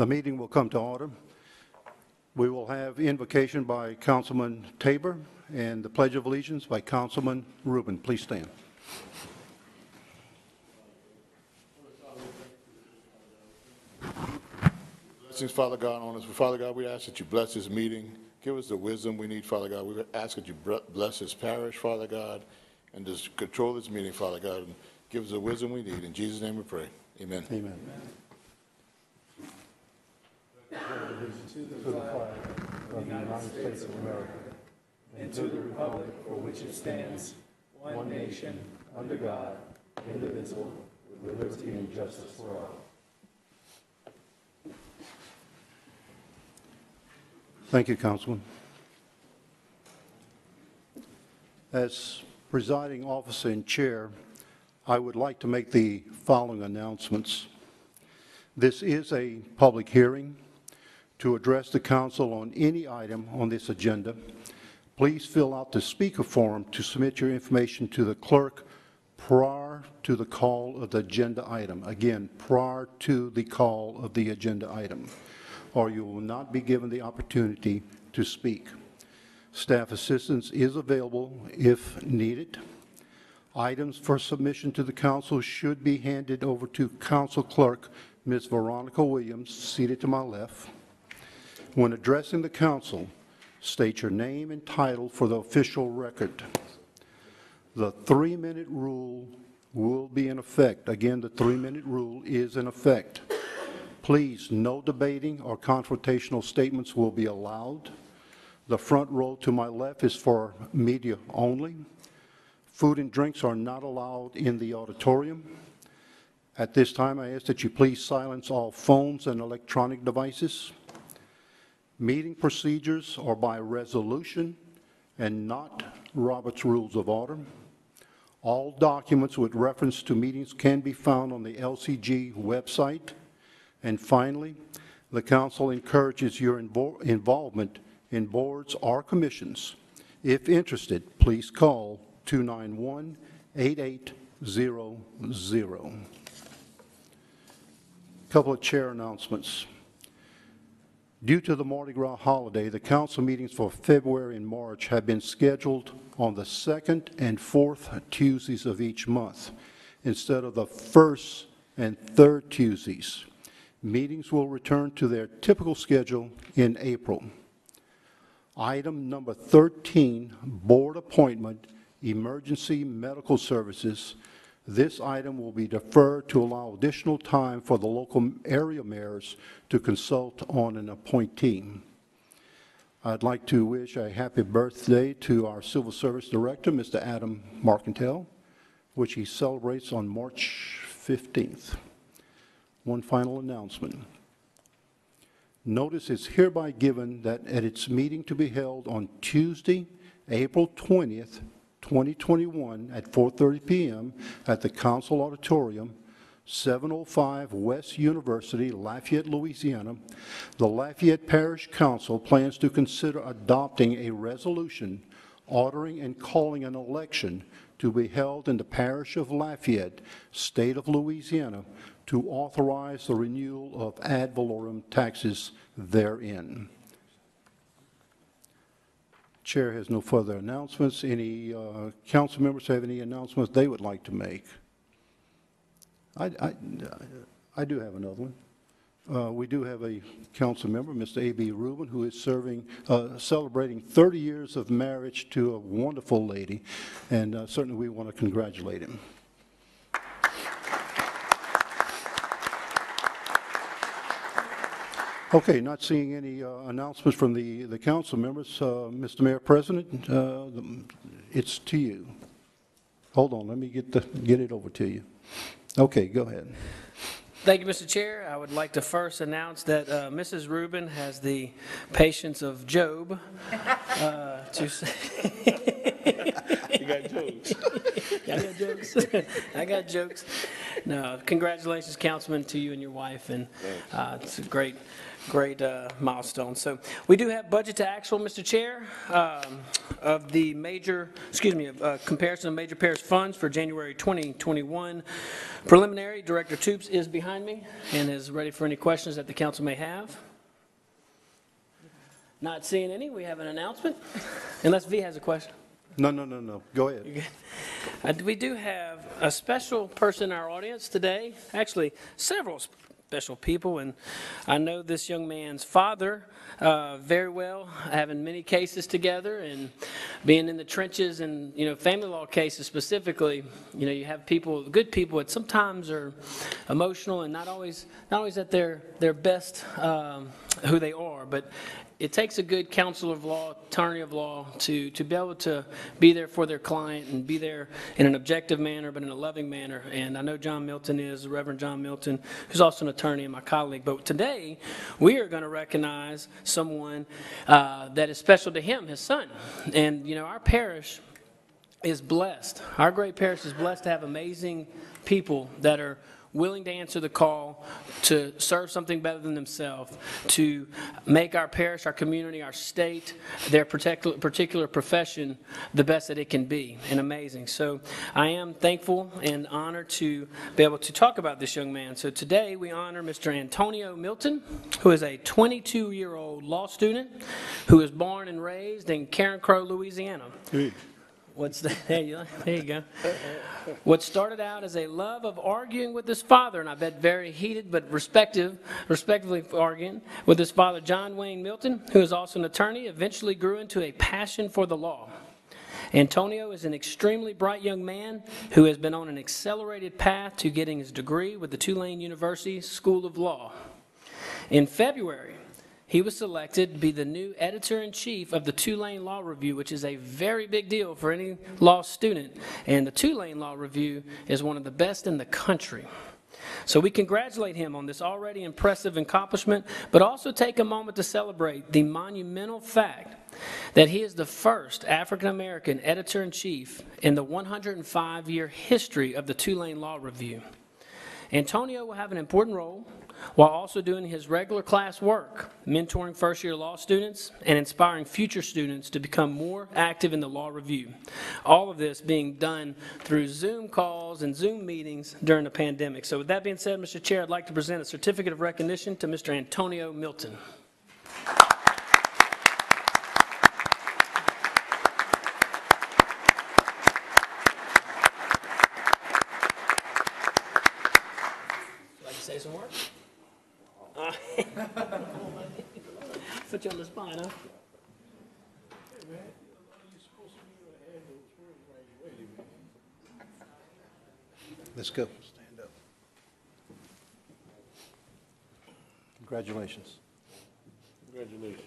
The meeting will come to order. We will have invocation by Councilman Tabor and the Pledge of Allegiance by Councilman Rubin. Please stand. Blessings, Father God, on us. Father God, we ask that you bless this meeting. Give us the wisdom we need, Father God. We ask that you bless this parish, Father God, and just control this meeting, Father God, and give us the wisdom we need. In Jesus' name we pray. Amen. Amen. And to the republic for which it stands, one nation, under God, indivisible, with liberty and justice for all. Thank you, Councilman. As presiding officer and chair, I would like to make the following announcements. This is a public hearing to address the council on any item on this agenda. Please fill out the speaker form to submit your information to the clerk prior to the call of the agenda item. Again, prior to the call of the agenda item, or you will not be given the opportunity to speak. Staff assistance is available if needed. Items for submission to the council should be handed over to Council Clerk Ms. Veronica Williams, seated to my left. When addressing the council, state your name and title for the official record. The three-minute rule will be in effect. Again, the three-minute rule is in effect. Please, no debating or confrontational statements will be allowed. The front row to my left is for media only. Food and drinks are not allowed in the auditorium. At this time, I ask that you please silence all phones and electronic devices. Meeting procedures are by resolution and not Robert's Rules of Order. All documents with reference to meetings can be found on the LCG website. And finally, the council encourages your invo- involvement in boards or commissions. If interested, please call 291-8800. Couple of chair announcements. Due to the Mardi Gras holiday, the council meetings for February and March have been scheduled on the second and fourth Tuesdays of each month instead of the first and third Tuesdays. Meetings will return to their typical schedule in April. Item number 13, board appointment, emergency medical services. This item will be deferred to allow additional time for the local area mayors to consult on an appointee. I'd like to wish a happy birthday to our Civil Service Director, Mr. Adam Markentel, which he celebrates on March 15th. One final announcement. Notice is hereby given that at its meeting to be held on Tuesday, April 20th, 2021, at 4:30 PM at the Council Auditorium, 705 West University, Lafayette, Louisiana, the Lafayette Parish Council plans to consider adopting a resolution ordering and calling an election to be held in the parish of Lafayette, state of Louisiana, to authorize the renewal of ad valorem taxes therein. Chair has no further announcements. Any uh, council members have any announcements they would like to make? I, I, I do have another one. Uh, We do have a council member, Mr. A.B. Rubin, who is serving, uh, celebrating 30 years of marriage to a wonderful lady, and uh, certainly we want to congratulate him. Okay, not seeing any uh, announcements from the, the council members. Uh, Mr. Mayor President, uh, the- it's to you. Hold on, let me get the, get it over to you. Okay, go ahead. Thank you, Mr. Chair. I would like to first announce that uh, Mrs. Rubin has the patience of Job uh, to say. You got jokes. I got jokes. I got jokes. No, congratulations, Councilman, to you and your wife, and uh, it's a great, great uh, milestone. So we do have budget to actual, Mr. Chair, um, of the major, excuse me, of, uh, comparison of major parish funds for January 2021. Preliminary, Director Toups is behind me and is ready for any questions that the council may have. Not seeing any, we have an announcement, unless V has a question. No, no, no, no, go ahead. Uh, We do have a special person in our audience today, actually, several special people, and I know this young man's father uh, very well, having many cases together and being in the trenches and, you know, family law cases specifically, you know, you have people, good people that sometimes are emotional and not always, not always at their, their best, um, who they are, but it takes a good counsel of law, attorney of law, to, to be able to be there for their client and be there in an objective manner, but in a loving manner. And I know John Milton is, Reverend John Milton, who's also an attorney and my colleague. But today, we are going to recognize someone uh, that is special to him, his son. And, you know, our parish is blessed. Our great parish is blessed to have amazing people that are willing to answer the call to serve something better than themselves, to make our parish, our community, our state, their particular, profession the best that it can be, and amazing. So I am thankful and honored to be able to talk about this young man. So today, we honor Mr. Antonio Milton, who is a 22-year-old law student who was born and raised in Carencro, Louisiana. What's the, there you, there you go. What started out as a love of arguing with his father, and I bet very heated but respective, respectively arguing with his father, John Wayne Milton, who is also an attorney, eventually grew into a passion for the law. Antonio is an extremely bright young man who has been on an accelerated path to getting his degree with the Tulane University School of Law. In February, he was selected to be the new editor-in-chief of the Tulane Law Review, which is a very big deal for any law student. And the Tulane Law Review is one of the best in the country. So we congratulate him on this already impressive accomplishment, but also take a moment to celebrate the monumental fact that he is the first African-American editor-in-chief in the 105-year history of the Tulane Law Review. Antonio will have an important role while also doing his regular class work, mentoring first-year law students and inspiring future students to become more active in the law review. All of this being done through Zoom calls and Zoom meetings during the pandemic. So with that being said, Mr. Chair, I'd like to present a certificate of recognition to Mr. Antonio Milton. Like to say some words? Put you on the spot, huh? Let's go. Stand up. Congratulations. Congratulations.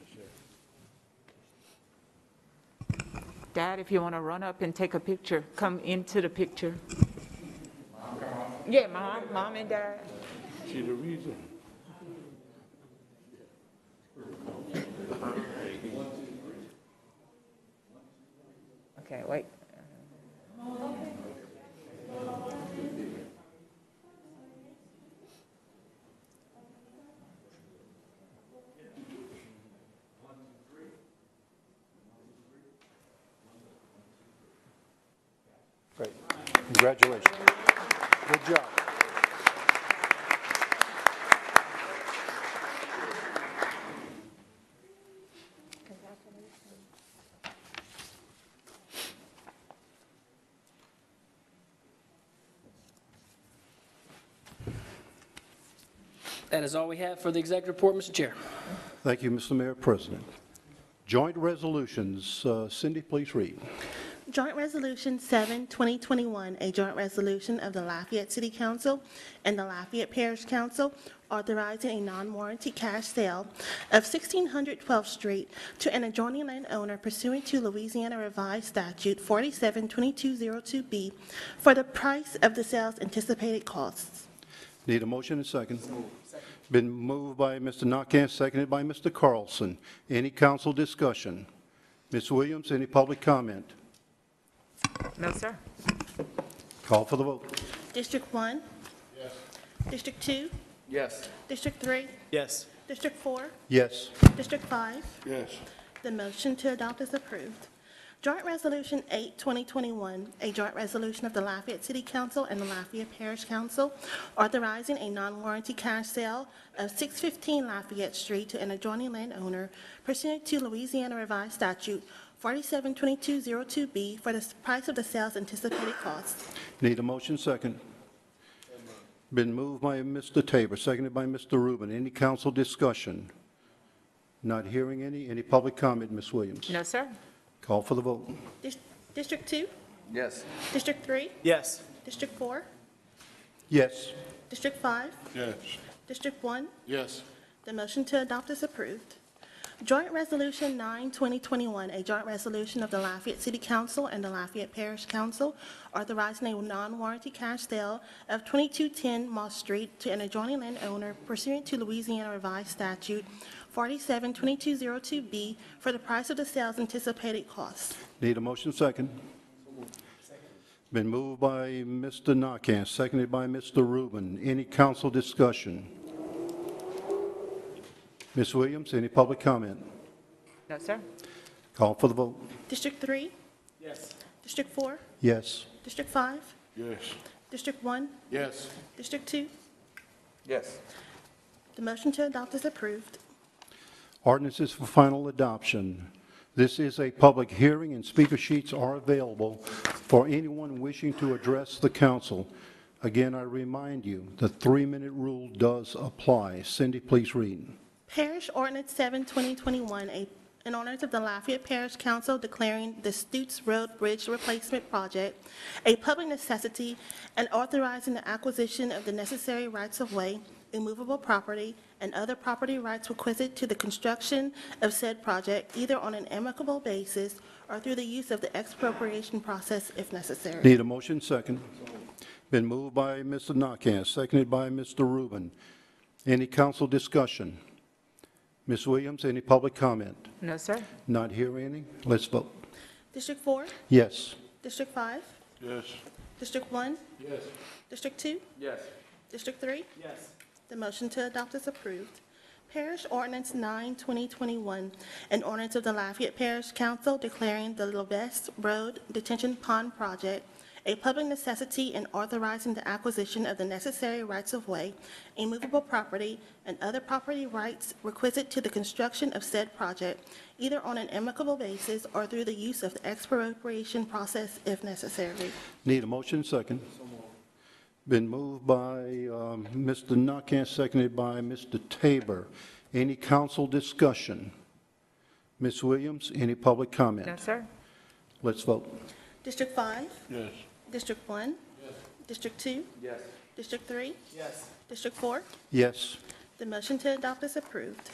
Dad, if you want to run up and take a picture, come into the picture. Yeah, mom, mom and dad. See the reason? Okay, wait. Great. Congratulations. Good job. That is all we have for the executive report, Mr. Chair. Thank you, Mr. Mayor President. Joint resolutions, Uh, Cindy, please read. Joint Resolution 7, 2021, a joint resolution of the Lafayette City Council and the Lafayette Parish Council authorizing a non-warranty cash sale of 1600 12th Street to an adjoining landowner pursuant to Louisiana Revised Statute 472202B for the price of the sale's anticipated costs. Need a motion and second? Been moved by Mr. Naquin, seconded by Mr. Carlson. Any council discussion? Ms. Williams, any public comment? No, sir. Call for the vote. District 1, Yes. District 2? Yes. District 3? Yes. District 4? Yes. District 5? Yes. The motion to adopt is approved. Joint Resolution 8, 2021, a joint resolution of the Lafayette City Council and the Lafayette Parish Council authorizing a non-warranty cash sale of 615 Lafayette Street to an adjoining landowner pursuant to Louisiana Revised Statute 472202B for the price of the sale's anticipated cost. Need a motion second. Been moved by Mr. Tabor, seconded by Mr. Rubin. Any council discussion? Not hearing any. Any public comment, Ms. Williams? No, sir. Call for the vote. Dis- District 2? Yes. District 3? Yes. District 4? Yes. District 5? Yes. District 1? Yes. The motion to adopt is approved. Joint Resolution 9, 2021, a joint resolution of the Lafayette City Council and the Lafayette Parish Council authorizing a non-warranty cash sale of 2210 Moss Street to an adjoining landowner pursuant to Louisiana Revised Statute 472202B for the price of the sale's anticipated cost. Need a motion second. Been moved by Mr. Naquin, seconded by Mr. Rubin. Any council discussion? Ms. Williams, any public comment? No, sir. Call for the vote. District 3? Yes. District 4? Yes. District 5? Yes. District 1? Yes. District 2? Yes. The motion to adopt is approved. Ordinances for final adoption. This is a public hearing, and speaker sheets are available for anyone wishing to address the council. Again, I remind you, the three-minute rule does apply. Cindy, please read. Parish Ordinance 7, 2021, a- an of the Lafayette Parish Council declaring the Stutes Road Bridge Replacement Project a public necessity and authorizing the acquisition of the necessary rights-of-way, immovable property, and other property rights requisite to the construction of said project, either on an amicable basis or through the use of the expropriation process if necessary. Need a motion second. Been moved by Mr. Naquin, seconded by Mr. Rubin. Any council discussion? Ms. Williams, any public comment? No, sir. Not hearing any? Let's vote. District 4? Yes. District 5? Yes. District 1? Yes. District 2? Yes. District 3? Yes. The motion to adopt is approved. Parish Ordinance 9, 2021, an ordinance of the Lafayette Parish Council declaring the Levesque Road Detention Pond Project a public necessity and authorizing the acquisition of the necessary rights-of-way, immovable property, and other property rights requisite to the construction of said project, either on an amicable basis or through the use of the expropriation process if necessary. Need a motion second. Been moved by um, Mr. Naquin, seconded by Mr. Tabor. Any council discussion? Ms. Williams, any public comment? No, sir. Let's vote. District 5? Yes. District 1? Yes. District 2? Yes. District 3? Yes. District 4? Yes. The motion to adopt is approved.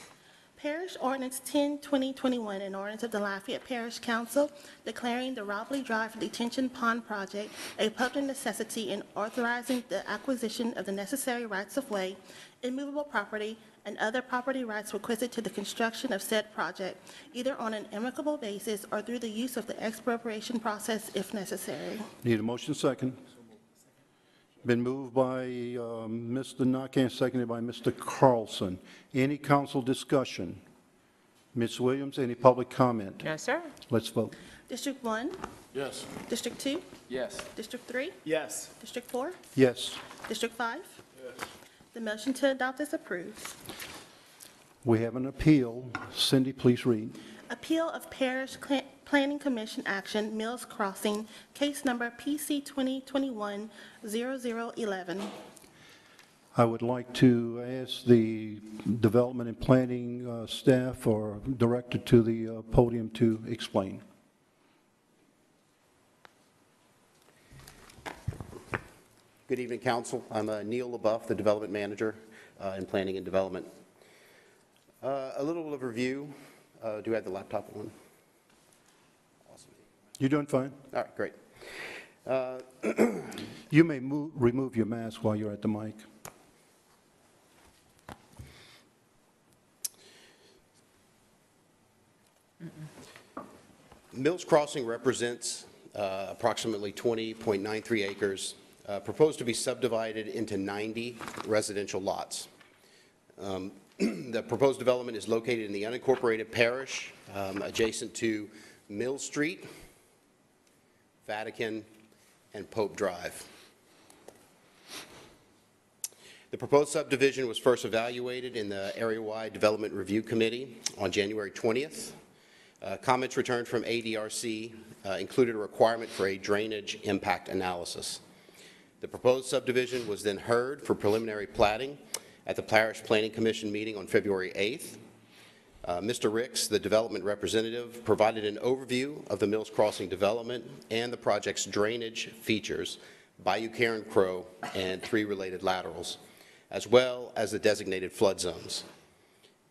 Parish Ordinance 10, 2021, an ordinance of the Lafayette Parish Council declaring the Robley Drive Detention Pond Project a public necessity and authorizing the acquisition of the necessary rights-of-way, immovable property, and other property rights requisite to the construction of said project, either on an amicable basis or through the use of the expropriation process if necessary. Need a motion second. Been moved by um, Mr. Naquin, seconded by Mr. Carlson. Any council discussion? Ms. Williams, any public comment? No, sir. Let's vote. District 1? Yes. District 2? Yes. District 3? Yes. District 4? Yes. District 5? The motion to adopt is approved. We have an appeal. Cindy, please read. Appeal of Parish Cla- Planning Commission Action, Mills Crossing, case number PC 2021-0011. I would like to ask the Development and Planning uh, staff or director to the uh, podium to explain. Good evening, council. I'm uh, Neil LaBeouf, the Development Manager uh, in Planning and Development. Uh, A little overview. Uh, Do I have the laptop on? Awesome. You're doing fine. All right, great. You may move, remove your mask while you're at the mic. Mills Crossing represents uh, approximately 20.93 acres uh, proposed to be subdivided into 90 residential lots. Um, The proposed development is located in the unincorporated parish um, adjacent to Mill Street, Vatican, and Pope Drive. The proposed subdivision was first evaluated in the Area-Wide Development Review Committee on January 20th. Uh, Comments returned from ADRC uh, included a requirement for a drainage impact analysis. The proposed subdivision was then heard for preliminary platting at the Parish Planning Commission meeting on February 8th. Uh, Mr. Ricks, the development representative, provided an overview of the Mills Crossing development and the project's drainage features, Bayou Carencro, and three related laterals, as well as the designated flood zones.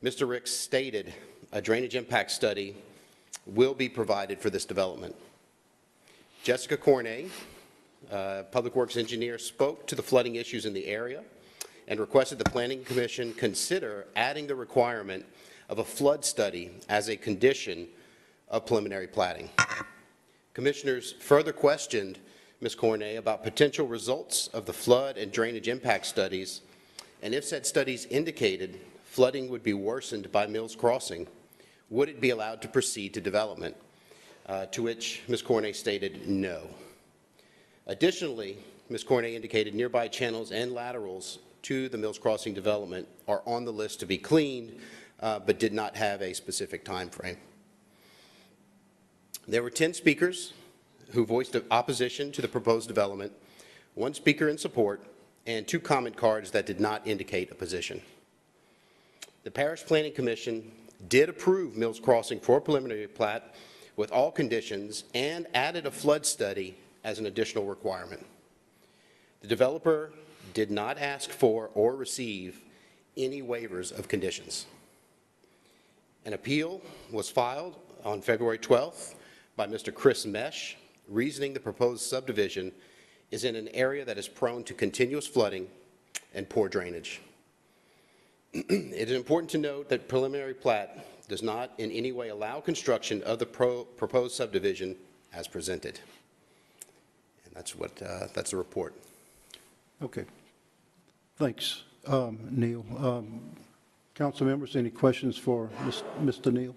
Mr. Ricks stated a drainage impact study will be provided for this development. Jessica Cornet, uh, Public Works engineer, spoke to the flooding issues in the area and requested the Planning Commission consider adding the requirement of a flood study as a condition of preliminary platting. Commissioners further questioned Ms. Cornet about potential results of the flood and drainage impact studies, and if said studies indicated flooding would be worsened by Mills Crossing, would it be allowed to proceed to development? Uh, To which Ms. Cornet stated no. Additionally, Ms. Cornet indicated nearby channels and laterals to the Mills Crossing development are on the list to be cleaned, uh, but did not have a specific time frame. There were 10 speakers who voiced opposition to the proposed development, one speaker in support, and two comment cards that did not indicate a position. The Parish Planning Commission did approve Mills Crossing for a preliminary plat with all conditions and added a flood study as an additional requirement. The developer did not ask for or receive any waivers of conditions. An appeal was filed on February 12th by Mr. Chris Mesh, reasoning the proposed subdivision is in an area that is prone to continuous flooding and poor drainage. It is important to note that preliminary plat does not in any way allow construction of the pro- proposed subdivision as presented. And that's what, uh, that's the report. Okay. Thanks, um, Neil. Um, Council members, any questions for Mr. Neil?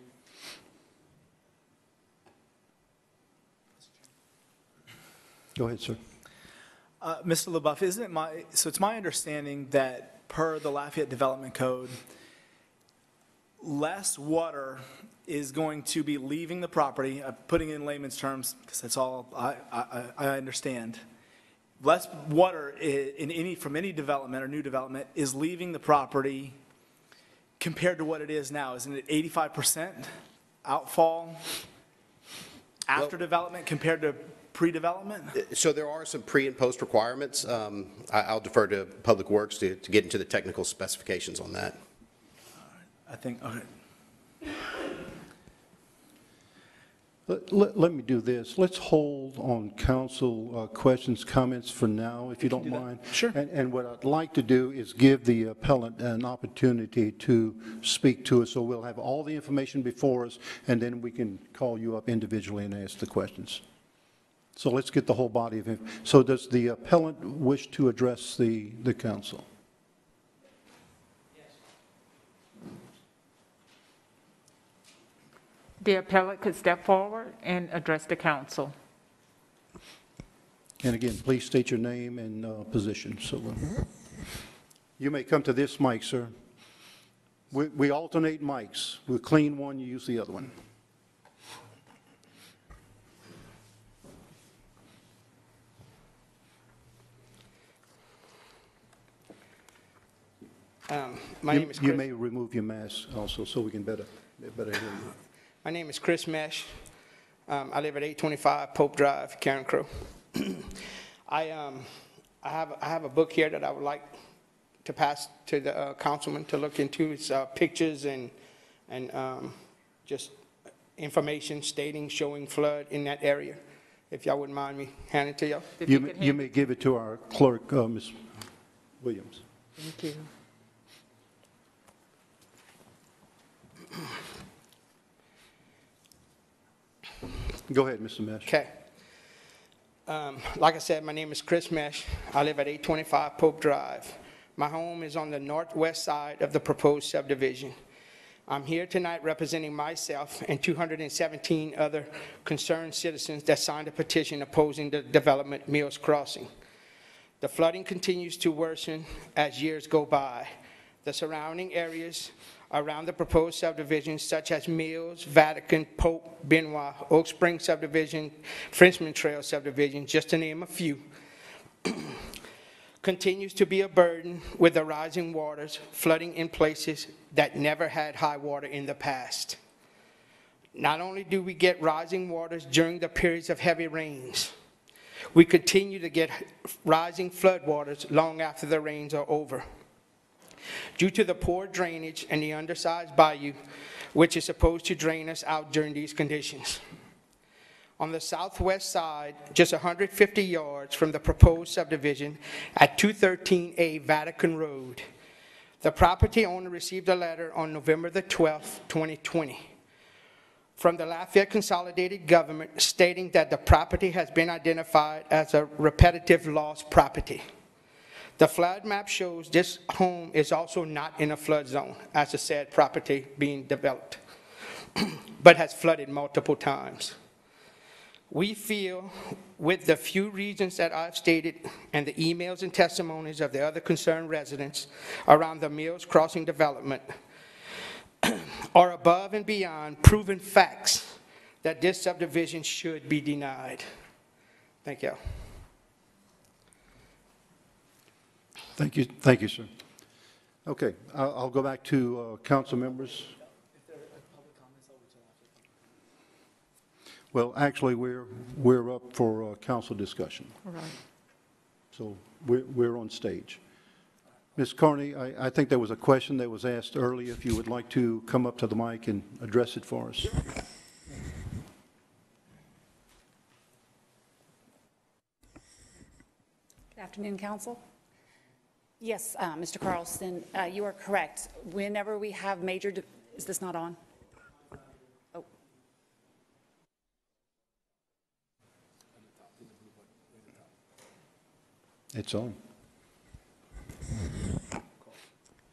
Go ahead, sir. Uh, Mr. LaBeouf, isn't it my, so it's my understanding that per the Lafayette Development Code, less water is going to be leaving the property, uh, putting in layman's terms, because that's all I, I, I understand. Less water in any, from any development or new development is leaving the property compared to what it is now. Isn't it 85% outfall after development compared to pre-development? So there are some pre and post requirements. Um, I- I'll defer to Public Works to to get into the technical specifications on that. I think, okay. Let- Let let me do this. Let's hold on council uh, questions, comments for now, if you don't do mind. Sure. And and what I'd like to do is give the appellant an opportunity to speak to us, so we'll have all the information before us, and then we can call you up individually and ask the questions. So let's get the whole body of, inf- so does the appellant wish to address the the council? The appellate could step forward and address the council. And again, please state your name and uh, position, so. uh, You may come to this mic, sir. We we alternate mics. We clean one, you use the other one. Um, My You- name is You may remove your mask also, so we can better, better hear you. My name is Chris Mesh. Um, I live at 825 Pope Drive, Carencro. I, um, I have, I have a book here that I would like to pass to the uh, councilman to look into. It's uh, pictures and, and um, just information stating, showing flood in that area. If y'all wouldn't mind me handing it to y'all. If You could may- you hand- may give it to our clerk, uh, Ms. Williams. Thank you. Go ahead, Mr. Mesh. Okay. Um, Like I said, my name is Chris Mesh. I live at 825 Pope Drive. My home is on the northwest side of the proposed subdivision. I'm here tonight representing myself and 217 other concerned citizens that signed a petition opposing the development Mills Crossing. The flooding continues to worsen as years go by. The surrounding areas around the proposed subdivision, such as Mills, Vatican, Pope, Benoit, Oak Spring subdivision, Frenchman Trail subdivision, just to name a few, continues to be a burden with the rising waters flooding in places that never had high water in the past. Not only do we get rising waters during the periods of heavy rains, we continue to get rising floodwaters long after the rains are over. Due to the poor drainage and the undersized bayou, which is supposed to drain us out during these conditions. On the southwest side, just 150 yards from the proposed subdivision at 213A Vatican Road, the property owner received a letter on November the 12th, 2020, from the Lafayette Consolidated Government stating that the property has been identified as a repetitive loss property. The flood map shows this home is also not in a flood zone, as the said property being developed, but has flooded multiple times. We feel, with the few reasons that I've stated and the emails and testimonies of the other concerned residents around the Mills Crossing development, are above and beyond proven facts that this subdivision should be denied. Thank you. Thank you, thank you, sir. Okay, I'll, I'll go back to uh, council members. Well, actually, we're, we're up for uh, council discussion, Right. so we're, we're on stage. Ms. Carney, I, I think there was a question that was asked earlier, if you would like to come up to the mic and address it for us. Good afternoon, council. Yes, uh, Mr. Carlson, uh, you are correct. Whenever we have major, de- is this not on? Oh, It's on.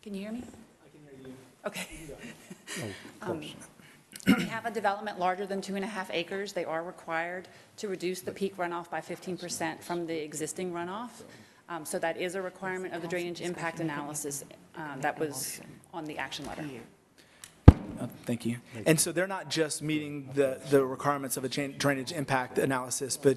can you hear me? I can hear you. Okay. Oh, of course. When we have a development larger than two and a half acres, they are required to reduce the peak runoff by 15% from the existing runoff. Um, So that is a requirement of the drainage impact analysis um, that was on the action letter. Uh, Thank you. And so they're not just meeting the, the requirements of a drain- drainage impact analysis, but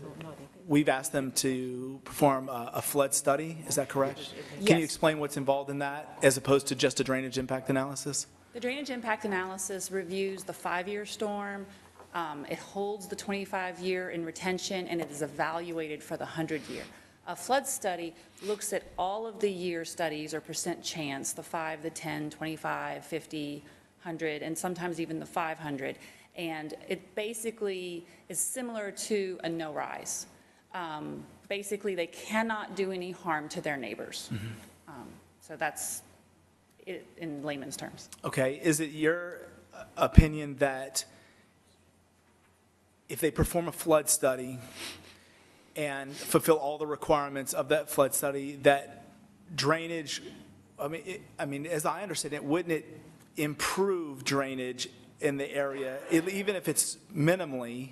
we've asked them to perform a a flood study, is that correct? Can you Yes. explain what's involved in that, as opposed to just a drainage impact analysis? The drainage impact analysis reviews the five-year storm. Um, It holds the 25-year in retention, and it is evaluated for the 100-year. A flood study looks at all of the year studies or percent chance, the 5, the 10, 25, 50, 100, and sometimes even the 500. And it basically is similar to a no-rise. Um, Basically, they cannot do any harm to their neighbors. Um, So that's it in layman's terms. Okay, is it your uh, opinion that if they perform a flood study and fulfill all the requirements of that flood study, that drainage, I mean, it- I mean, as I understand it, wouldn't it improve drainage in the area, even if it's minimally,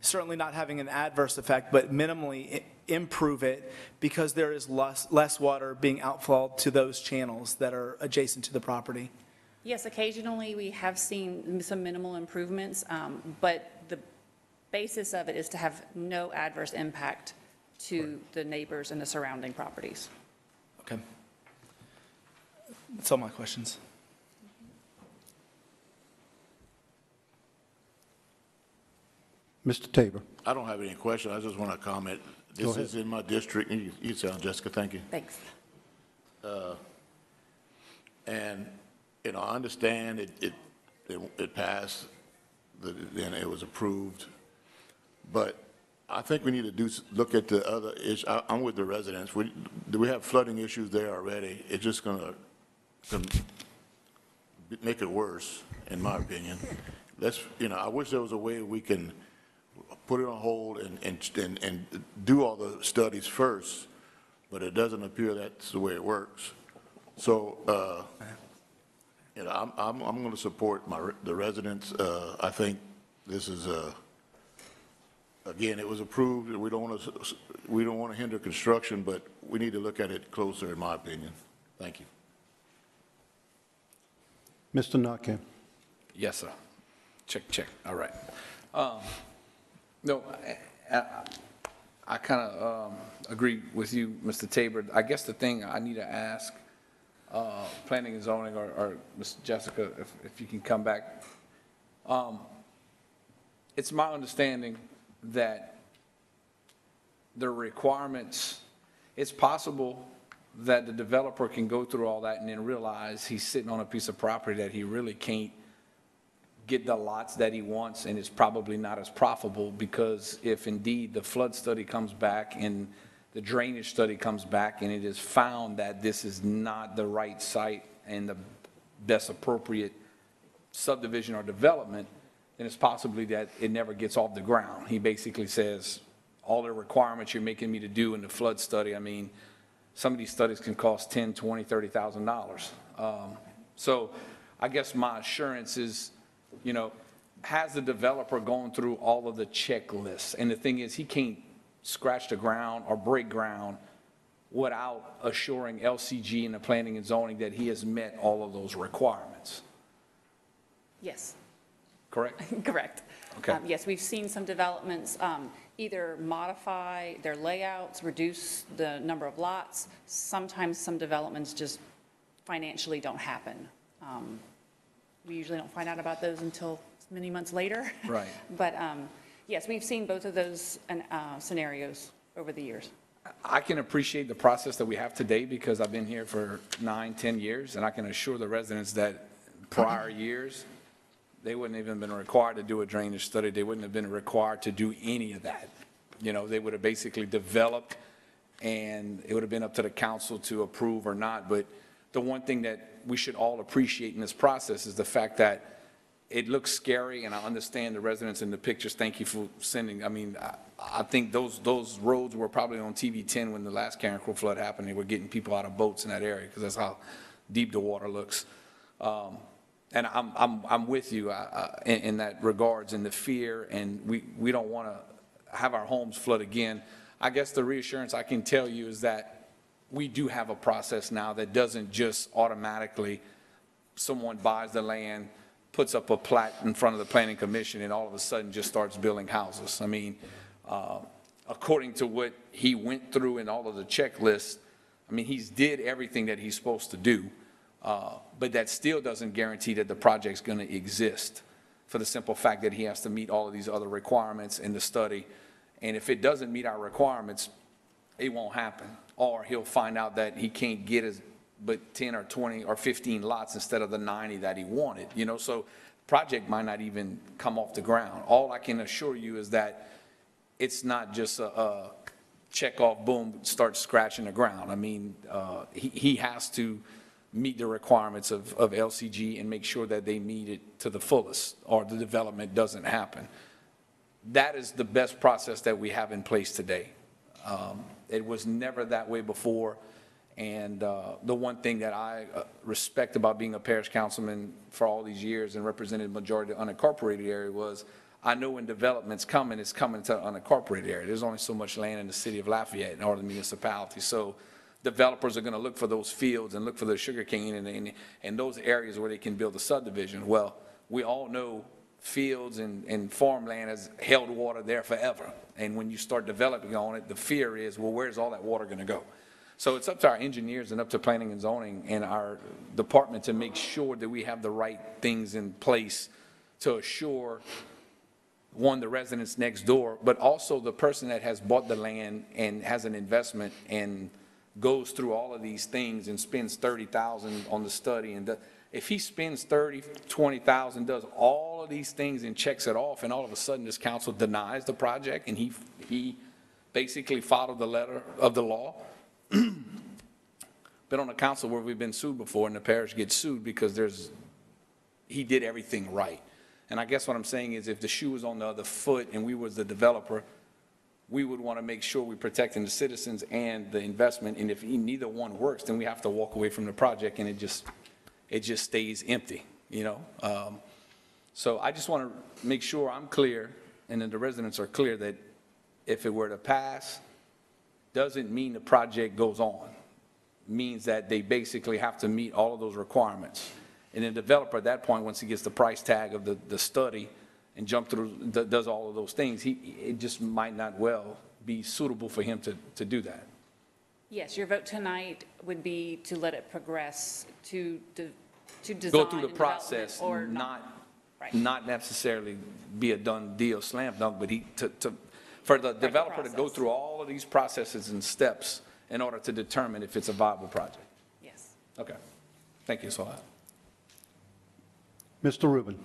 certainly not having an adverse effect, but minimally improve it because there is less, less water being outflowed to those channels that are adjacent to the property? Yes, occasionally, we have seen some minimal improvements, um, but basis of it is to have no adverse impact to the neighbors and the surrounding properties. Okay. That's all my questions. Mr. Tabor? I don't have any questions. I just want to comment. This is in my district, you, you sound, Jessica, thank you. Thanks. Uh, and, you know, I understand it, it, it it passed, the- then it was approved, but I think we need to do, look at the other issue, I'm with the residents, we, do we have flooding issues there already? It's just gonna, make it worse, in my opinion. Let's, you know, I wish there was a way we can put it on hold and, and, and, and do all the studies first, but it doesn't appear that's the way it works. So, uh, you know, I'm, I'm, I'm going to support my, the residents. Uh, I think this is, uh, again, it was approved, we don't want to, we don't want to hinder construction, but we need to look at it closer, in my opinion. Thank you. Mr. Naquin? Yes, sir. Check, check, all right. Um, No, I- I- I kind of agree with you, Mr. Tabor. I guess the thing I need to ask uh, planning and zoning, or, or Ms. Jessica, if, if you can come back. Um, It's my understanding that the requirements, it's possible that the developer can go through all that and then realize he's sitting on a piece of property that he really can't get the lots that he wants, and it's probably not as profitable, because if indeed the flood study comes back and the drainage study comes back, and it is found that this is not the right site and the best appropriate subdivision or development, then it's possibly that it never gets off the ground. He basically says, all the requirements you're making me to do in the flood study, I mean, some of these studies can cost ten, twenty, thirty thousand dollars. Um, So I guess my assurance is, you know, has the developer gone through all of the checklists? And the thing is, he can't scratch the ground or break ground without assuring LCG and the planning and zoning that he has met all of those requirements, Yes. Correct? Correct. Okay. Um, Yes, we've seen some developments um, either modify their layouts, reduce the number of lots. Sometimes some developments just financially don't happen. Um, We usually don't find out about those until many months later. Right. But um, yes, we've seen both of those uh, scenarios over the years. I can appreciate the process that we have today because I've been here for nine, ten years, and I can assure the residents that prior years, they wouldn't even been required to do a drainage study. They wouldn't have been required to do any of that. You know, they would have basically developed, and it would have been up to the council to approve or not. But the one thing that we should all appreciate in this process is the fact that it looks scary, and I understand the residents in the pictures. Thank you for sending, I mean, I, I think those, those roads were probably on TV 10 when the last Carencro flood happened. They were getting people out of boats in that area, because that's how deep the water looks. Um, And I'm, I'm, I'm with you uh, uh, in, in that regards, in the fear, and we, we don't want to have our homes flood again. I guess the reassurance I can tell you is that we do have a process now that doesn't just automatically, someone buys the land, puts up a plat in front of the planning commission, and all of a sudden just starts building houses. I mean, uh, according to what he went through and all of the checklists, I mean, he's did everything that he's supposed to do, uh, but that still doesn't guarantee that the project's going to exist for the simple fact that he has to meet all of these other requirements in the study. And if it doesn't meet our requirements, it won't happen. Or he'll find out that he can't get his, but 10 or 20 or 15 lots instead of the 90 that he wanted, you know? So project might not even come off the ground. All I can assure you is that it's not just a, a check off, boom, start scratching the ground. I mean, uh, he, he has to meet the requirements of, of LCG and make sure that they meet it to the fullest, or the development doesn't happen. That is the best process that we have in place today. Um, It was never that way before, and uh, the one thing that I uh, respect about being a parish councilman for all these years and represented majority of the unincorporated area was, I know when development's coming, it's coming to the unincorporated area. There's only so much land in the city of Lafayette or the municipality, so developers are going to look for those fields and look for the sugarcane and, and, and those areas where they can build a subdivision. Well, we all know fields and, and farmland has held water there forever. And when you start developing on it, the fear is, well, where's all that water going to go? So it's up to our engineers and up to planning and zoning and our department to make sure that we have the right things in place to assure, one, the residents next door, but also the person that has bought the land and has an investment and goes through all of these things and spends 30,000 on the study and the, if he spends 30, 20,000, does all of these things and checks it off, and all of a sudden this council denies the project, and he, he basically followed the letter of the law. Been on a council where we've been sued before, and the parish gets sued because there's, he did everything right. And I guess what I'm saying is if the shoe was on the other foot and we was the developer, we would want to make sure we're protecting the citizens and the investment. And if neither one works, then we have to walk away from the project and it just, it just stays empty, you know? Um, So I just want to make sure I'm clear and that the residents are clear that if it were to pass, doesn't mean the project goes on. Means that they basically have to meet all of those requirements. And the developer at that point, once he gets the price tag of the, the study and jump through, d- does all of those things, he, it just might not well be suitable for him to, to do that. Yes, your vote tonight would be to let it progress, to, de- to design. Go through the and development process, Or not, Right. not necessarily be a done deal, slam dunk, but he, to, to, for the developer to go process. through all of these processes and steps in order to determine if it's a viable project. Yes. Okay. Thank you, so much. Mr. Rubin?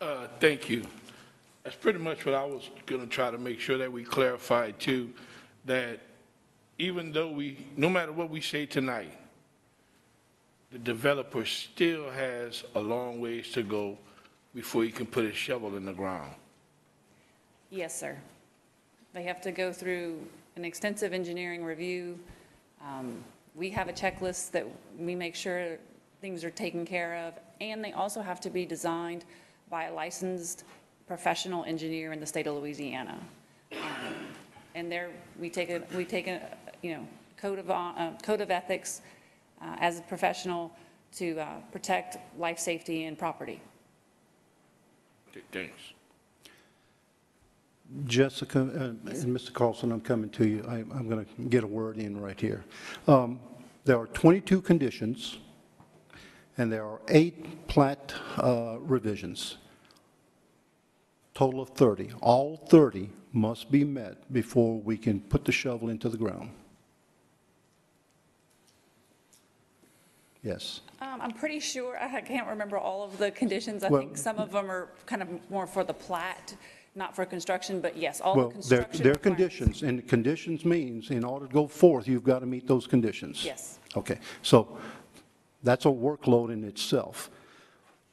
Uh, Thank you. That's pretty much what I was going to try to make sure that we clarified too, that even though we, no matter what we say tonight, the developer still has a long ways to go before he can put his shovel in the ground. Yes, sir. They have to go through an extensive engineering review. Um, We have a checklist that we make sure things are taken care of, and they also have to be designed by a licensed professional engineer in the state of Louisiana. Um, And there, we take a, we take a, you know, code of, hon- uh, code of ethics uh, as a professional to uh, protect life safety and property. Okay, Thanks. Jessica, uh, and Mr. Carlson, I'm coming to you. I- I'm going to get a word in right here. Um, There are 22 conditions, and there are eight plat uh, revisions, total of 30. All 30 must be met before we can put the shovel into the ground. Yes. Um, I'm pretty sure, I can't remember all of the conditions. I Well- think some of them are kind of more for the plat, not for construction, but yes, all the Well, they're, construction. they're conditions, and conditions means in order to go forth, you've got to meet those conditions. Yes. Okay, so that's a workload in itself.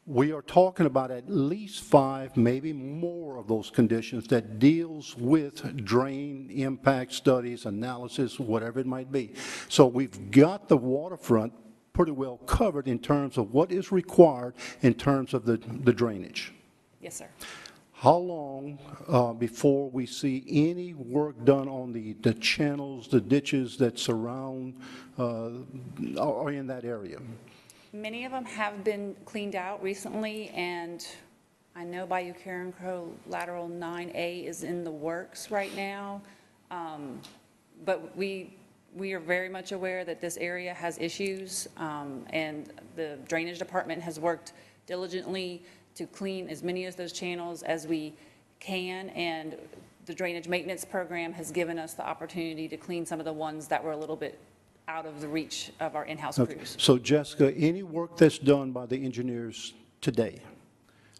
We are talking about at least five, maybe more of those conditions that deals with drain impact studies, analysis, whatever it might be. So we've got the waterfront pretty well covered in terms of what is required in terms of the the drainage. Yes, sir. How long uh, before we see any work done on the, the channels, the ditches that surround, uh, are in that area? Many of them have been cleaned out recently, and I know Bayou Carencro lateral 9A is in the works right now. Um, But we, we are very much aware that this area has issues, um, and the Drainage Department has worked diligently to clean as many of those channels as we can, and the Drainage Maintenance Program has given us the opportunity to clean some of the ones that were a little bit out of the reach of our in-house Okay. crews. So Jessica, any work that's done by the engineers today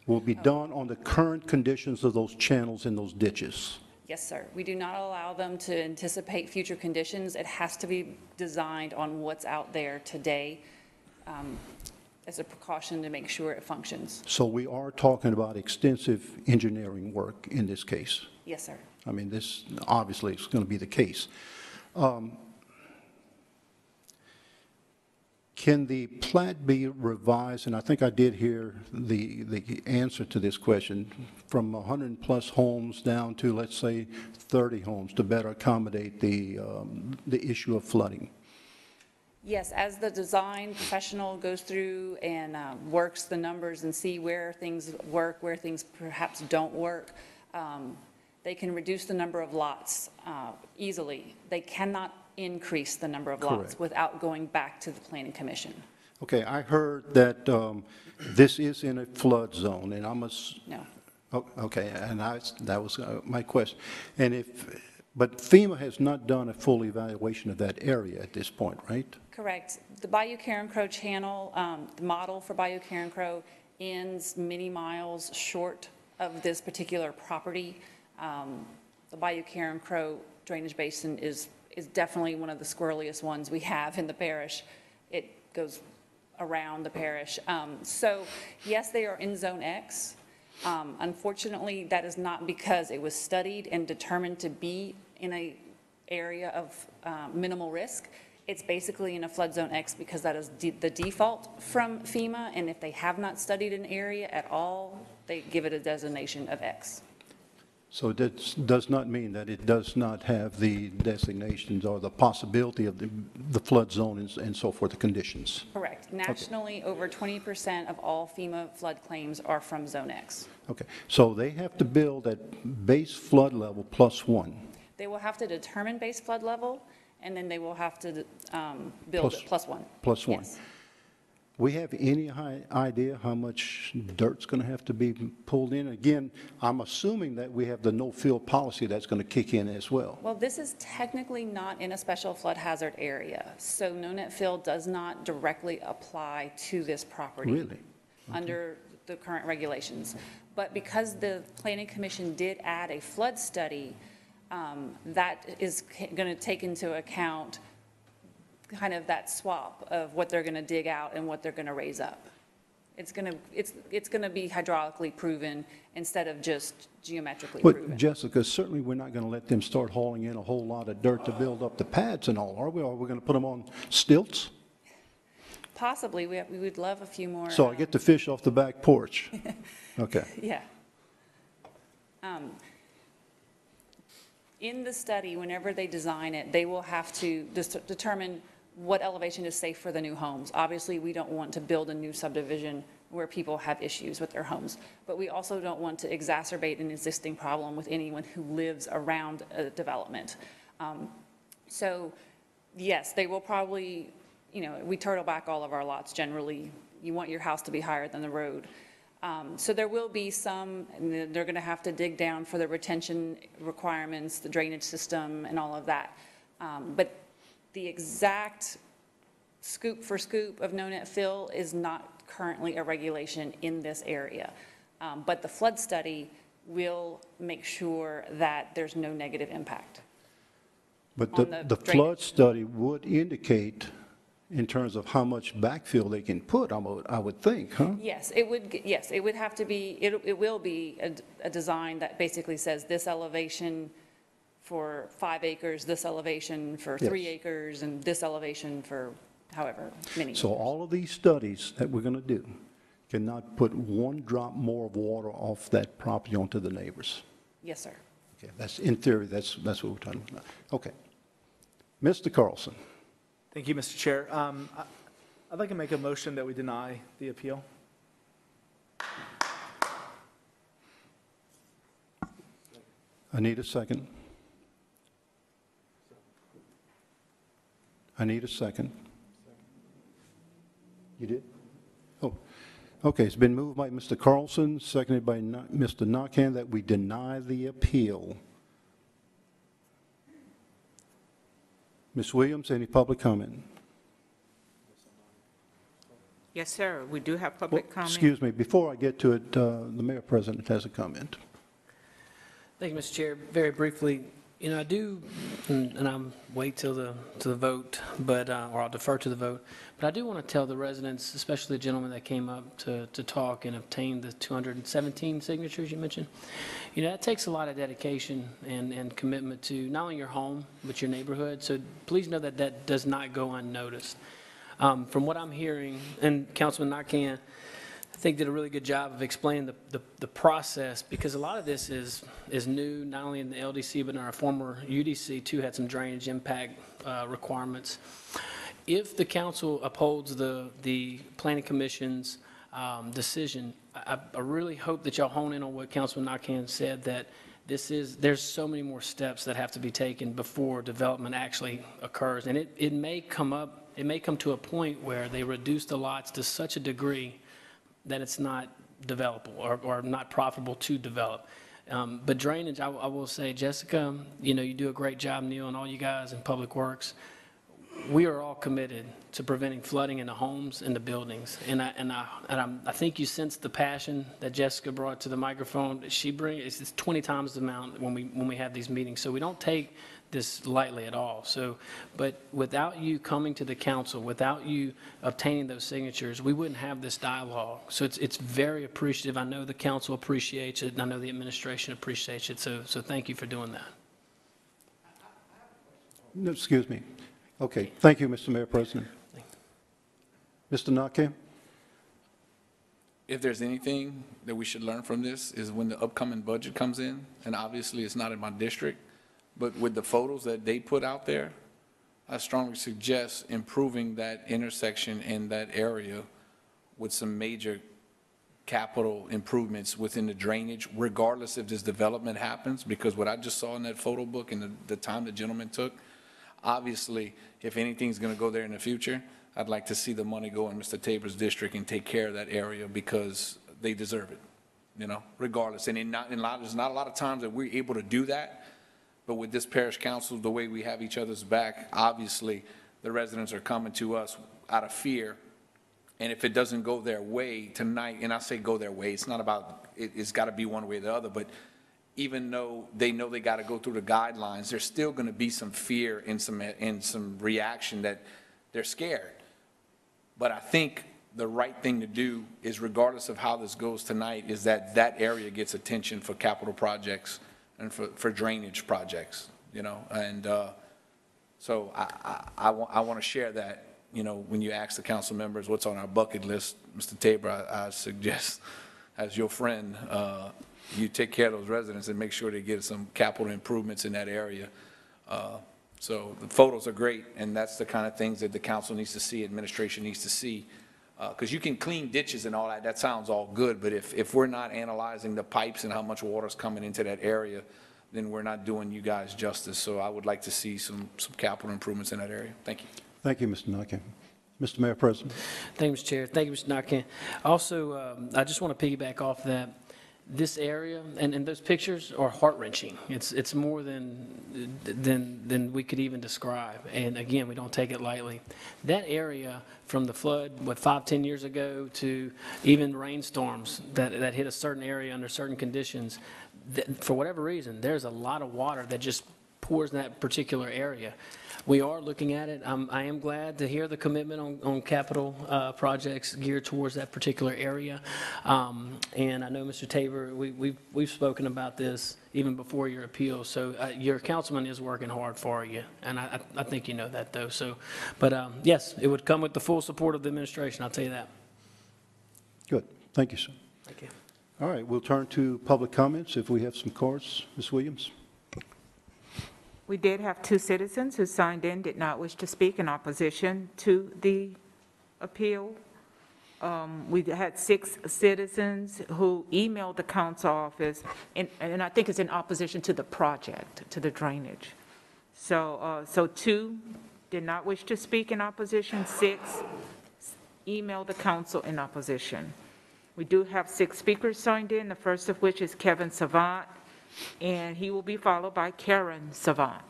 will be done on the current conditions of those channels and those ditches? Yes, sir. We do not allow them to anticipate future conditions. It has to be designed on what's out there today um, as a precaution to make sure it functions. So we are talking about extensive engineering work in this case? Yes, sir. I mean, this obviously is going to be the case. Um, Can the plat be revised, and I think I did hear the, the answer to this question, from 100-plus homes down to, let's say, 30 homes to better accommodate the, um, the issue of flooding? Yes, as the design professional goes through and uh, works the numbers and see where things work, where things perhaps don't work, um, they can reduce the number of lots uh, easily. They cannot increase the number of lots Correct. without going back to the planning commission. Okay, I heard that um, this is in a flood zone, and I must, No. Oh, Okay, and I, that was uh, my question. And if, but FEMA has not done a full evaluation of that area at this point, right? Correct. The Bayou Carencro channel, um, the model for Bayou Carencro ends many miles short of this particular property. Um, The Bayou Carencro drainage basin is, is definitely one of the squirreliest ones we have in the parish. It goes around the parish. Um, So yes, they are in Zone X. Um, Unfortunately, that is not because it was studied and determined to be in a area of uh, minimal risk. It's basically in a flood zone X because that is de- the default from FEMA, and if they have not studied an area at all, they give it a designation of X. So that does not mean that it does not have the designations or the possibility of the the flood zone and- and so forth, the conditions. Correct. Nationally, over 20% of all FEMA flood claims are from Zone X. Okay, so they have to build at base flood level plus one. They will have to determine base flood level, and then they will have to um, build Plus- it plus one. plus one. Yes. We have any idea how much dirt's going to have to be pulled in? Again, I'm assuming that we have the no-fill policy that's going to kick in as well. Well, this is technically not in a special flood hazard area, so no-net fill does not directly apply to this property. Really? Under the current regulations. But because the planning commission did add a flood study, um, that is going to take into account kind of that swap of what they're going to dig out and what they're going to raise up. It's going to, it's, it's going to be hydraulically proven instead of just geometrically But proven. Jessica, certainly we're not going to let them start hauling in a whole lot of dirt to build up the pads and all, are we? Are we going to put them on stilts? Possibly, we, we would love a few more. So I uh, get to fish off the back porch? Okay. Yeah. Um, In the study, whenever they design it, they will have to determine what elevation is safe for the new homes. Obviously, we don't want to build a new subdivision where people have issues with their homes, but we also don't want to exacerbate an existing problem with anyone who lives around a development. Um, So, yes, they will probably, you know, we turtle back all of our lots generally. You want your house to be higher than the road. Um, So there will be some, they're going to have to dig down for the retention requirements, the drainage system, and all of that. Um, But the exact scoop for scoop of no-net fill is not currently a regulation in this area. Um, But the flood study will make sure that there's no negative impact. But the, the the flood study would indicate in terms of how much backfill they can put, I would, I would think, huh? Yes, it would, yes, it would have to be, it, it will be a design that basically says this elevation for five acres, this elevation for three Yes. acres, and this elevation for however many. So all of these studies that we're going to do cannot put one drop more of water off that property onto the neighbors. Yes, sir. Okay, that's, in theory, that's, that's what we're talking about. Okay. Mr. Carlson, Thank you, Mr. Chair. Um, I- I'd like to make a motion that we deny the appeal. I need a second. I need a second. You did? Oh, okay, it's been moved by Mr. Carlson, seconded by Na- Mr. Naquin, that we deny the appeal. Ms. Williams, any public comment? Yes, sir, we do have Well, public comment. Excuse me, before I get to it, uh, the mayor president has a comment. Thank you, Mr. Chair. Very briefly, you know, I do, and I'm wait till the, to the vote, but, uh, or I'll defer to the vote, but I do want to tell the residents, especially the gentleman that came up to, to talk and obtain the 217 signatures you mentioned, you know, that takes a lot of dedication and, and commitment to not only your home, but your neighborhood. So please know that that does not go unnoticed. Um, From what I'm hearing, and Councilman Naquin, I think did a really good job of explaining the, the, the process, because a lot of this is, is new, not only in the LDC, but in our former UDC too, had some drainage impact uh, requirements. If the council upholds the, the planning commission's um, decision, I, I- really hope that y'all hone in on what Councilman Naquin said, that this is, there's so many more steps that have to be taken before development actually occurs. And it, it may come up, it may come to a point where they reduce the lots to such a degree that it's not developable or, or not profitable to develop. Um, But drainage, I, I will say, Jessica, you know, you do a great job, Neil, and all you guys in Public Works. We are all committed to preventing flooding in the homes and the buildings. And I, and I, and I'm, I think you sense the passion that Jessica brought to the microphone. She brings, it's 20 times the amount when we, when we have these meetings. So we don't take this lightly at all. So, but without you coming to the council, without you obtaining those signatures, we wouldn't have this dialogue. So it's, it's very appreciative. I know the council appreciates it, and I know the administration appreciates it. So, so thank you for doing that. No, Excuse me. Okay, thank you, Mr. Mayor President. Mr. Naquin? If there's anything that we should learn from this is when the upcoming budget comes in, and obviously it's not in my district, but with the photos that they put out there, I strongly suggest improving that intersection in that area with some major capital improvements within the drainage, regardless if this development happens, because what I just saw in that photo book and the, the time the gentleman took, obviously, if anything's gonna go there in the future, I'd like to see the money go in Mr. Tabor's district and take care of that area because they deserve it, you know, regardless. And in not, in a lot, there's not a lot of times that we're able to do that, but with this parish council, the way we have each other's back, obviously, the residents are coming to us out of fear. And if it doesn't go their way tonight, and I say go their way, it's not about, it, it's gotta be one way or the other, but even though they know they gotta go through the guidelines, there's still gonna be some fear and some, and some reaction that they're scared. But I think the right thing to do is regardless of how this goes tonight, is that that area gets attention for capital projects and for, for drainage projects, you know? And, uh, so I, I, I want, to share that, you know, when you ask the council members what's on our bucket list, Mr. Tabor, I, I suggest, as your friend, uh, you take care of those residents and make sure they get some capital improvements in that area. Uh, So the photos are great, and that's the kind of things that the council needs to see, administration needs to see. Because you can clean ditches and all that, that sounds all good, but if, if we're not analyzing the pipes and how much water's coming into that area, then we're not doing you guys justice. So I would like to see some, some capital improvements in that area. Thank you. Thank you, Mr. Naquin. Mr. Mayor President? Thank you, Mr. Chair. Thank you, Mr. Naquin. Also, um, I just want to piggyback off that. This area and, and those pictures are heart wrenching. It's, it's more than, than, than we could even describe. And again, we don't take it lightly. That area from the flood, what, five, 10 years ago to even rainstorms that, that hit a certain area under certain conditions, that, for whatever reason, there's a lot of water that just pours in that particular area. We are looking at it. Um, I am glad to hear the commitment on, on capital, uh, projects geared towards that particular area. Um, and I know, Mr. Tabor, we, we've, we've spoken about this even before your appeal, so, uh, your councilman is working hard for you, and I, I I think you know that, though, so, but, um, yes, it would come with the full support of the administration, I'll tell you that. Good. Thank you, sir. Thank you. All right, we'll turn to public comments if we have some cards. Ms. Williams? We did have two citizens who signed in, did not wish to speak in opposition to the appeal. Um, We had six citizens who emailed the council office, and, and I think it's in opposition to the project, to the drainage. So, uh, so two did not wish to speak in opposition, six emailed the council in opposition. We do have six speakers signed in, the first of which is Kevin Savant, and he will be followed by Karen Savant.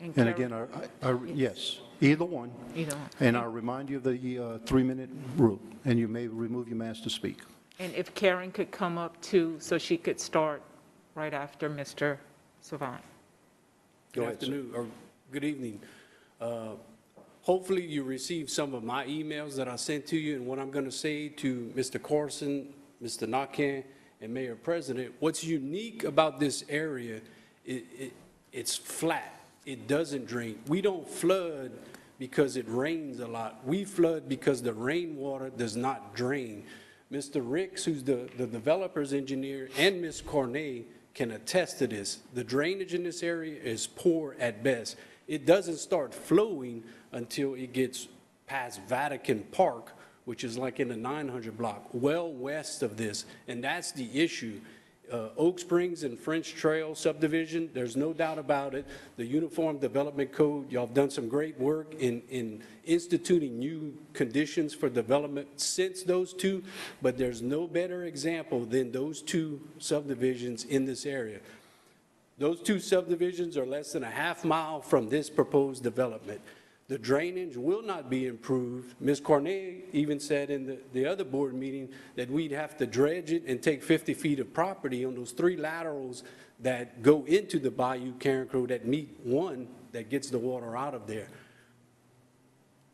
And Karen- again, our- our- yes, either one. Either one. And I'll remind you of the uh, three-minute rule, and you may remove your mask to speak. And if Karen could come up too, so she could start right after Mr. Savant. Go Good ahead, sir. afternoon, or good evening. Uh, Hopefully, you received some of my emails that I sent to you, and what I'm going to say to Mr. Carson, Mr. Naquin, and Mayor President, what's unique about this area, it, it, it's flat. It doesn't drain. We don't flood because it rains a lot. We flood because the rainwater does not drain. Mr. Ricks, who's the, the developer's engineer, and Ms. Cornet can attest to this. The drainage in this area is poor at best. It doesn't start flowing until it gets past Vatican Park, which is like in the 900 block, well west of this, and that's the issue. Uh, Oak Springs and French Trail subdivision, there's no doubt about it. The Uniform Development Code, y'all have done some great work in, in instituting new conditions for development since those two, but there's no better example than those two subdivisions in this area. Those two subdivisions are less than a half mile from this proposed development. The drainage will not be improved. Ms. Cornet even said in the, the other board meeting that we'd have to dredge it and take 50 feet of property on those three laterals that go into the Bayou Carencro that meet one that gets the water out of there.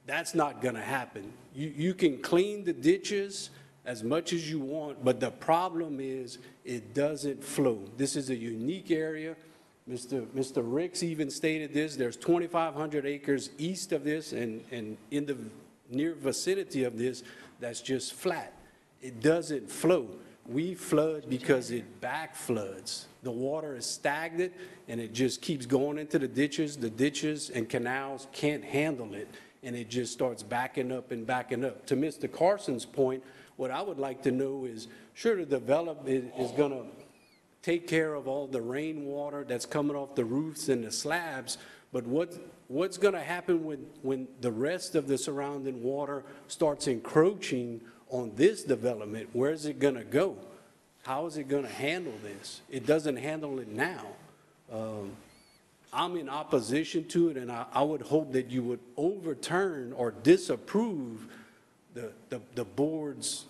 That's not gonna happen. You, you can clean the ditches as much as you want, but the problem is it doesn't flow. This is a unique area. Mr. Mr. Ricks even stated this, there's 2,500 acres east of this and, and in the near vicinity of this that's just flat. It doesn't flow. We flood because it back floods. The water is stagnant and it just keeps going into the ditches. The ditches and canals can't handle it and it just starts backing up and backing up. To Mr. Carson's point, what I would like to know is, sure, the development is gonna take care of all the rainwater that's coming off the roofs and the slabs, but what, what's gonna happen when, when the rest of the surrounding water starts encroaching on this development? Where's it gonna go? How is it gonna handle this? It doesn't handle it now. Um, I'm in opposition to it, and I, I would hope that you would overturn or disapprove the, the, the board's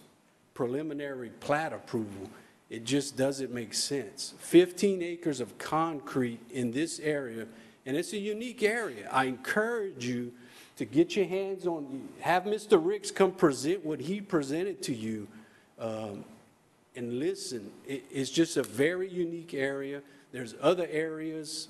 preliminary plat approval. It just doesn't make sense. 15 acres of concrete in this area, and it's a unique area. I encourage you to get your hands on, have Mr. Ricks come present what he presented to you. um, And listen, it, it's just a very unique area. There's other areas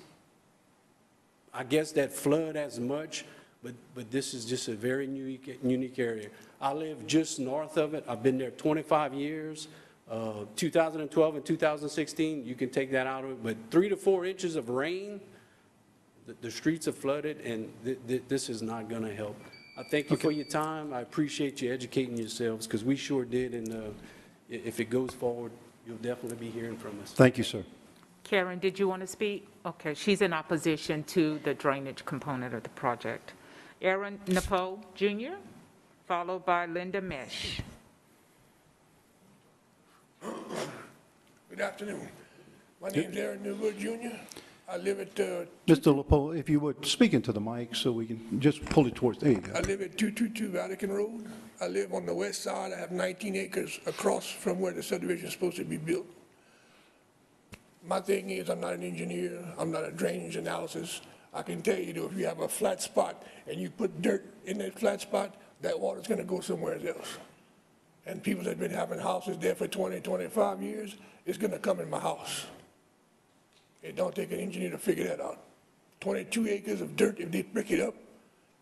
I guess that flood as much, but, but this is just a very unique, unique area. I live just north of it. I've been there 25 years. Uh, 2012 and 2016, you can take that out of it, but three to four inches of rain, the, the streets are flooded, and th- th- this is not going to help. I thank you for your time. I appreciate you educating yourselves, because we sure did, and uh, if it goes forward, you'll definitely be hearing from us. Thank you, sir. Karen, did you want to speak? Okay, she's in opposition to the drainage component of the project. Aaron Napo Jr., followed by Linda Mesh. Good afternoon. My name's Aaron Newwood Jr. I live at, uh, Mr. Lepo, if you would, speak into the mic so we can just pull it towards, there you go. I live at 222 Vatican Road. I live on the west side. I have 19 acres across from where the subdivision is supposed to be built. My thing is, I'm not an engineer, I'm not a drainage analysis. I can tell you, though, if you have a flat spot and you put dirt in that flat spot, that water's gonna go somewhere else. And people that have been having houses there for 20, 25 years, it's gonna come in my house. It don't take an engineer to figure that out. 22 acres of dirt, if they pick it up,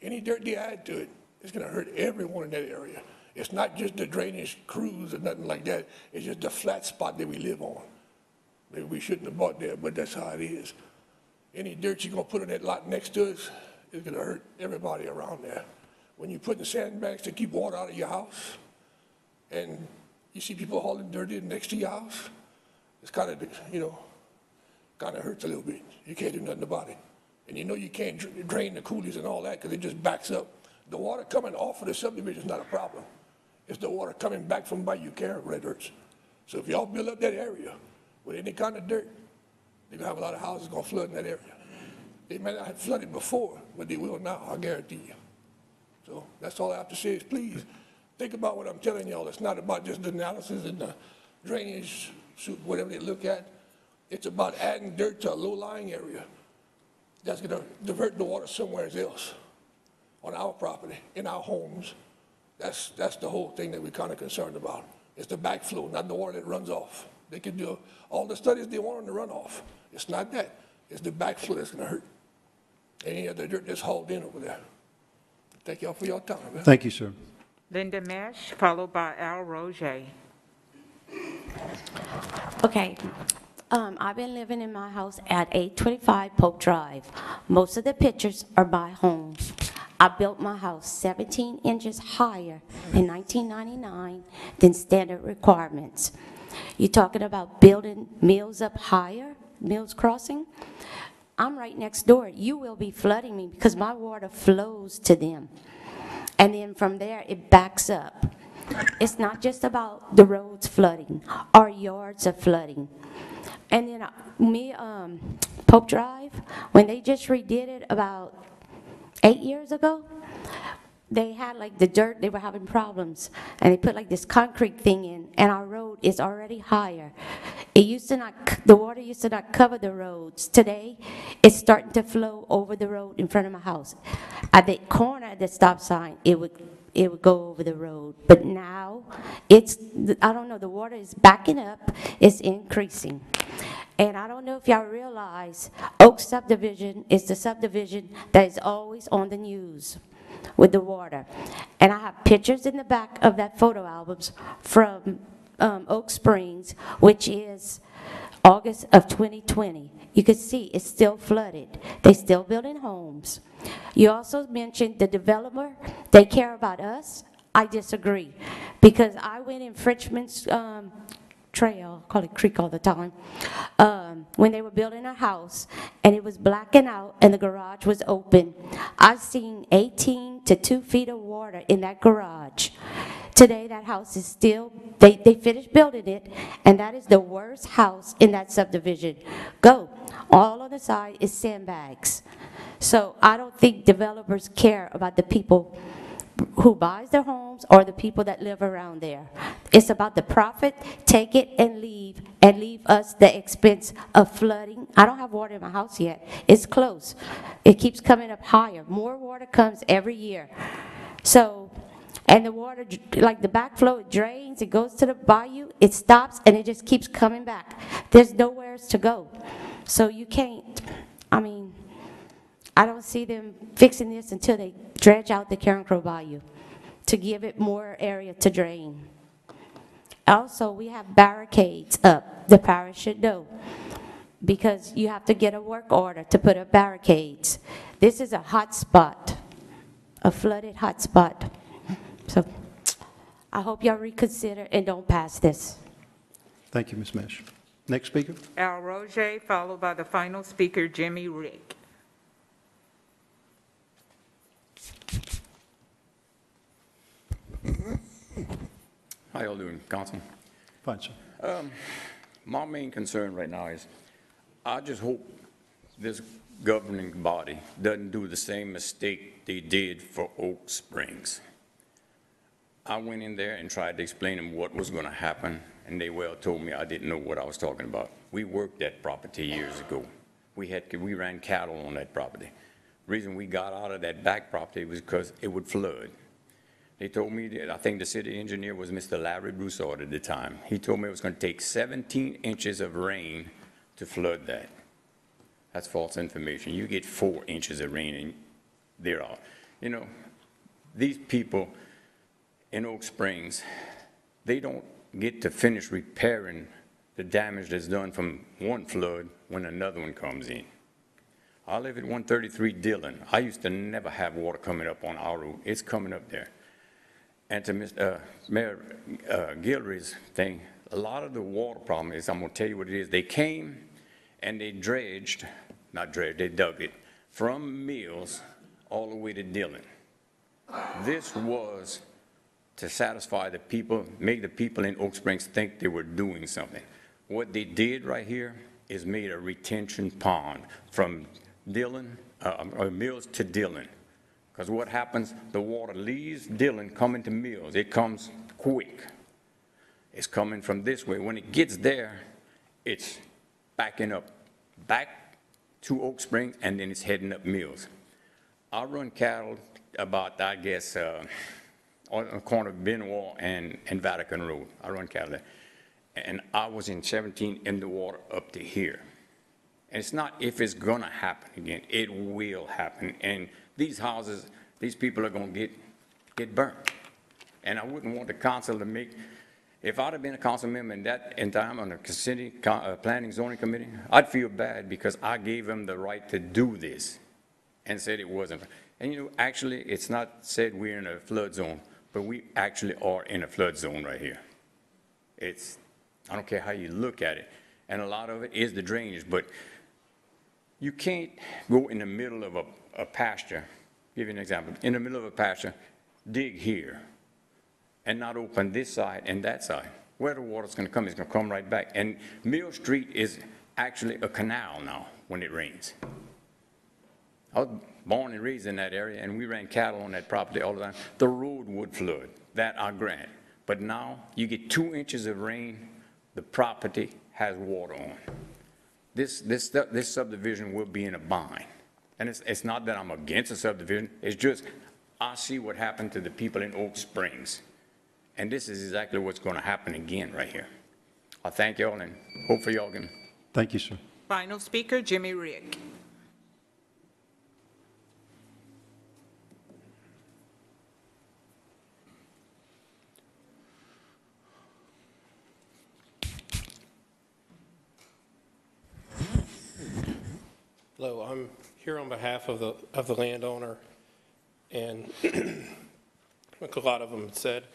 any dirt they add to it, it's gonna hurt everyone in that area. It's not just the drainage crews or nothing like that, it's just the flat spot that we live on. Maybe we shouldn't have bought there, but that's how it is. Any dirt you're gonna put on that lot next to us is gonna hurt everybody around there. When you're putting sandbags to keep water out of your house, and you see people hauling dirt in next to your house, it's kind of, you know, kind of hurts a little bit. You can't do nothing about it. And you know you can't drain the coulees and all that because it just backs up. The water coming off of the subdivision is not a problem. It's the water coming back from by you care it hurts. So if y'all build up that area with any kind of dirt, they're gonna have a lot of houses gonna flood in that area. They may not have flooded before, but they will now, I guarantee you. So that's all I have to say is please, think about what I'm telling y'all. It's not about just the analysis and the drainage, whatever they look at. It's about adding dirt to a low-lying area that's gonna divert the water somewhere else on our property, in our homes. That's, that's the whole thing that we're kind of concerned about. It's the backflow, not the water that runs off. They can do all the studies they want on the runoff. It's not that. It's the backflow that's gonna hurt. Any of the dirt that's hauled in over there. Thank y'all for your time. man. Thank you, sir. Linda Mesh, followed by Al Roger. Okay. Um, I've been living in my house at 825 Pope Drive. Most of the pictures are by homes. I built my house 17 inches higher in 1999 than standard requirements. You're talking about building mills up higher, Mills Crossing? I'm right next door. You will be flooding me because my water flows to them. And then from there, it backs up. It's not just about the roads flooding, our yards are flooding. And then uh, me, um, Pope Drive, when they just redid it about eight years ago, they had like the dirt, they were having problems, and they put like this concrete thing in, and our road is already higher. It used to not, the water used to not cover the roads. Today, it's starting to flow over the road in front of my house. At the corner of the stop sign, it would, it would go over the road. But now, it's, I don't know, the water is backing up, it's increasing. And I don't know if y'all realize, Oak subdivision is the subdivision that is always on the news with the water. And I have pictures in the back of that photo albums from um, Oak Springs, which is August of 2020. You can see it's still flooded. They still building homes. You also mentioned the developer, they care about us. I disagree, because I went in Frenchman's um, Trail, call it creek all the time, um, when they were building a house, and it was blacking out, and the garage was open. I've seen 18 to 2 feet of water in that garage. Today, that house is still, they, they finished building it, and that is the worst house in that subdivision. Go. All on the side is sandbags. So I don't think developers care about the people who buys their homes or the people that live around there. It's about the profit, take it and leave, and leave us the expense of flooding. I don't have water in my house yet. It's close. It keeps coming up higher. More water comes every year. So, and the water, like the backflow, it drains, it goes to the bayou, it stops, and it just keeps coming back. There's nowhere else to go. So you can't, I mean, I don't see them fixing this until they dredge out the Carencro Bayou to give it more area to drain. Also, we have barricades up, the parish should know, because you have to get a work order to put up barricades. This is a hot spot, a flooded hot spot. So I hope y'all reconsider and don't pass this. Thank you, Ms. Mesh. Next speaker? Al Roger, followed by the final speaker, Jimmy Rick. How y'all doing, Council? Fine, sir. Um, My main concern right now is, I just hope this governing body doesn't do the same mistake they did for Oak Springs. I went in there and tried to explain them what was gonna happen, and they well told me I didn't know what I was talking about. We worked that property years ago. We had, we ran cattle on that property. Reason we got out of that back property was because it would flood. They told me that, I think the city engineer was Mr. Larry Broussard at the time. He told me it was gonna take 17 inches of rain to flood that. That's false information. You get four inches of rain and they're out. You know, these people in Oak Springs, they don't get to finish repairing the damage that's done from one flood when another one comes in. I live at 133 Dillon. I used to never have water coming up on our road. It's coming up there. And to uh, Mayor uh, Guillory's thing, a lot of the water problem is, I'm gonna tell you what it is. They came and they dredged, not dredged, they dug it from Mills all the way to Dillon. This was to satisfy the people, make the people in Oak Springs think they were doing something. What they did right here is made a retention pond from Dillon, uh, Mills to Dillon. Because what happens, the water leaves Dillon, coming to Mills, it comes quick. It's coming from this way. When it gets there, it's backing up, back to Oak Springs, and then it's heading up Mills. I run cattle about, I guess, uh, on the corner of Benoit and, and Vatican Road. I run cattle there. And I was in 17 in the water up to here. And it's not if it's gonna happen again, it will happen. And these houses, these people are gonna get, get burnt. And I wouldn't want the council to make, if I'd have been a council member in that, in time on the city, uh, planning zoning committee, I'd feel bad because I gave them the right to do this and said it wasn't. And you know, actually, it's not said we're in a flood zone, but we actually are in a flood zone right here. It's, I don't care how you look at it. And a lot of it is the drainage, but you can't go in the middle of a, a pasture, give you an example, in the middle of a pasture, dig here, and not open this side and that side. Where the water's gonna come, it's gonna come right back. And Mill Street is actually a canal now when it rains. I was born and raised in that area, and we ran cattle on that property all the time. The road would flood, that I grant. But now, you get two inches of rain, the property has water on. This, this, this subdivision will be in a bind. And it's, it's not that I'm against the subdivision, it's just, I see what happened to the people in Oak Springs. And this is exactly what's gonna happen again right here. I thank y'all and hopefully y'all can Thank you, sir. Final speaker, Jimmy Rick. Hello, I'm here on behalf of the, of the landowner, and like a lot of them said,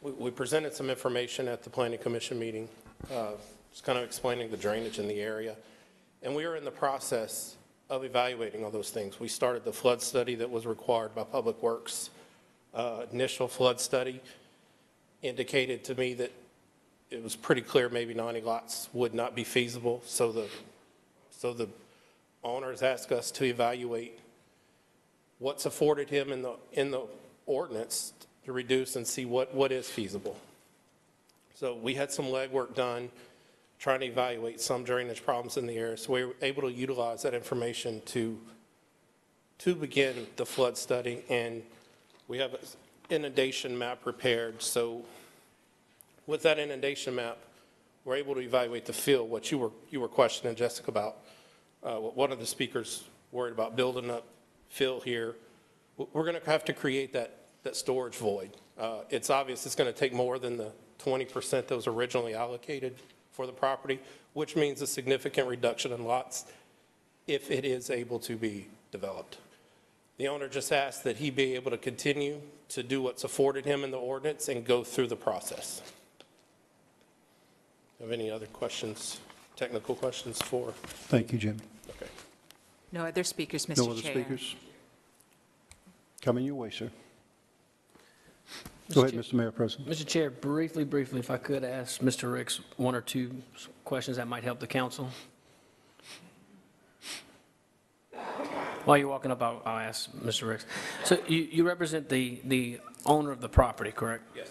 we, we presented some information at the planning commission meeting, uh, just kind of explaining the drainage in the area, and we are in the process of evaluating all those things. We started the flood study that was required by Public Works. Uh, Initial flood study indicated to me that it was pretty clear maybe 90 lots would not be feasible, so the so the owners ask us to evaluate what's afforded him in the, in the ordinance to reduce and see what, what is feasible. So we had some legwork done trying to evaluate some drainage problems in the area. So we were able to utilize that information to, to begin the flood study. And we have an inundation map prepared. So with that inundation map, we're able to evaluate the field, what you were, you were questioning Jessica about. Uh, One of the speakers worried about building up fill here. We're going to have to create that, that storage void. Uh, It's obvious it's going to take more than the 20% that was originally allocated for the property, which means a significant reduction in lots if it is able to be developed. The owner just asked that he be able to continue to do what's afforded him in the ordinance and go through the process. Have any other questions, technical questions for? Thank you, Jimmy. Okay. No other speakers, Mr. Chair. No Chair. other speakers? Coming your way, sir. Go ahead, Chair- Mr. Mayor President. Mr. Chair, briefly, briefly, if I could ask Mr. Ricks one or two questions that might help the council. While you're walking up, I'll, I'll ask Mr. Ricks. So you, you represent the, the owner of the property, correct? Yes.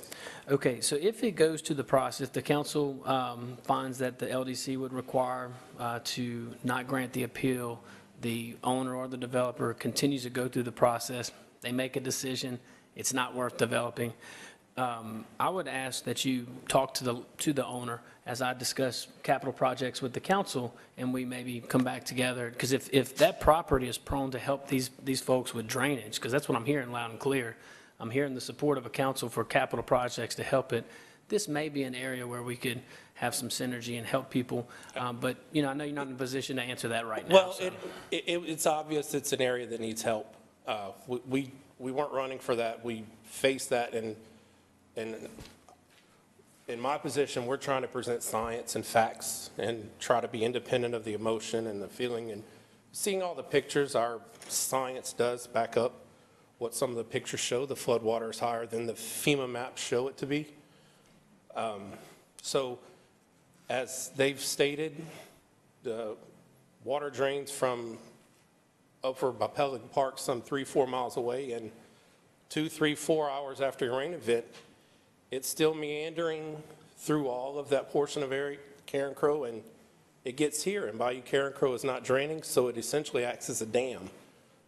Okay, so if it goes to the process, the council um, finds that the LDC would require uh, to not grant the appeal, the owner or the developer continues to go through the process, they make a decision, it's not worth developing. Um, I would ask that you talk to the, to the owner as I discuss capital projects with the council, and we maybe come back together, because if, if that property is prone to help these, these folks with drainage, because that's what I'm hearing loud and clear, I'm hearing the support of a council for capital projects to help it. This may be an area where we could have some synergy and help people, um, but, you know, I know you're not in a position to answer that right now. Well, so- it, it, it's obvious it's an area that needs help. Uh, we- We, we weren't running for that. We faced that and, and in my position, we're trying to present science and facts and try to be independent of the emotion and the feeling. And seeing all the pictures, our science does back up what some of the pictures show. The flood water is higher than the FEMA maps show it to be. Um, So as they've stated, the water drains from over by Pelican Park some three, four miles away, and two, three, four hours after a rain event, it's still meandering through all of that portion of area, Carencro, and it gets here, and Bayou Carencro is not draining, so it essentially acts as a dam.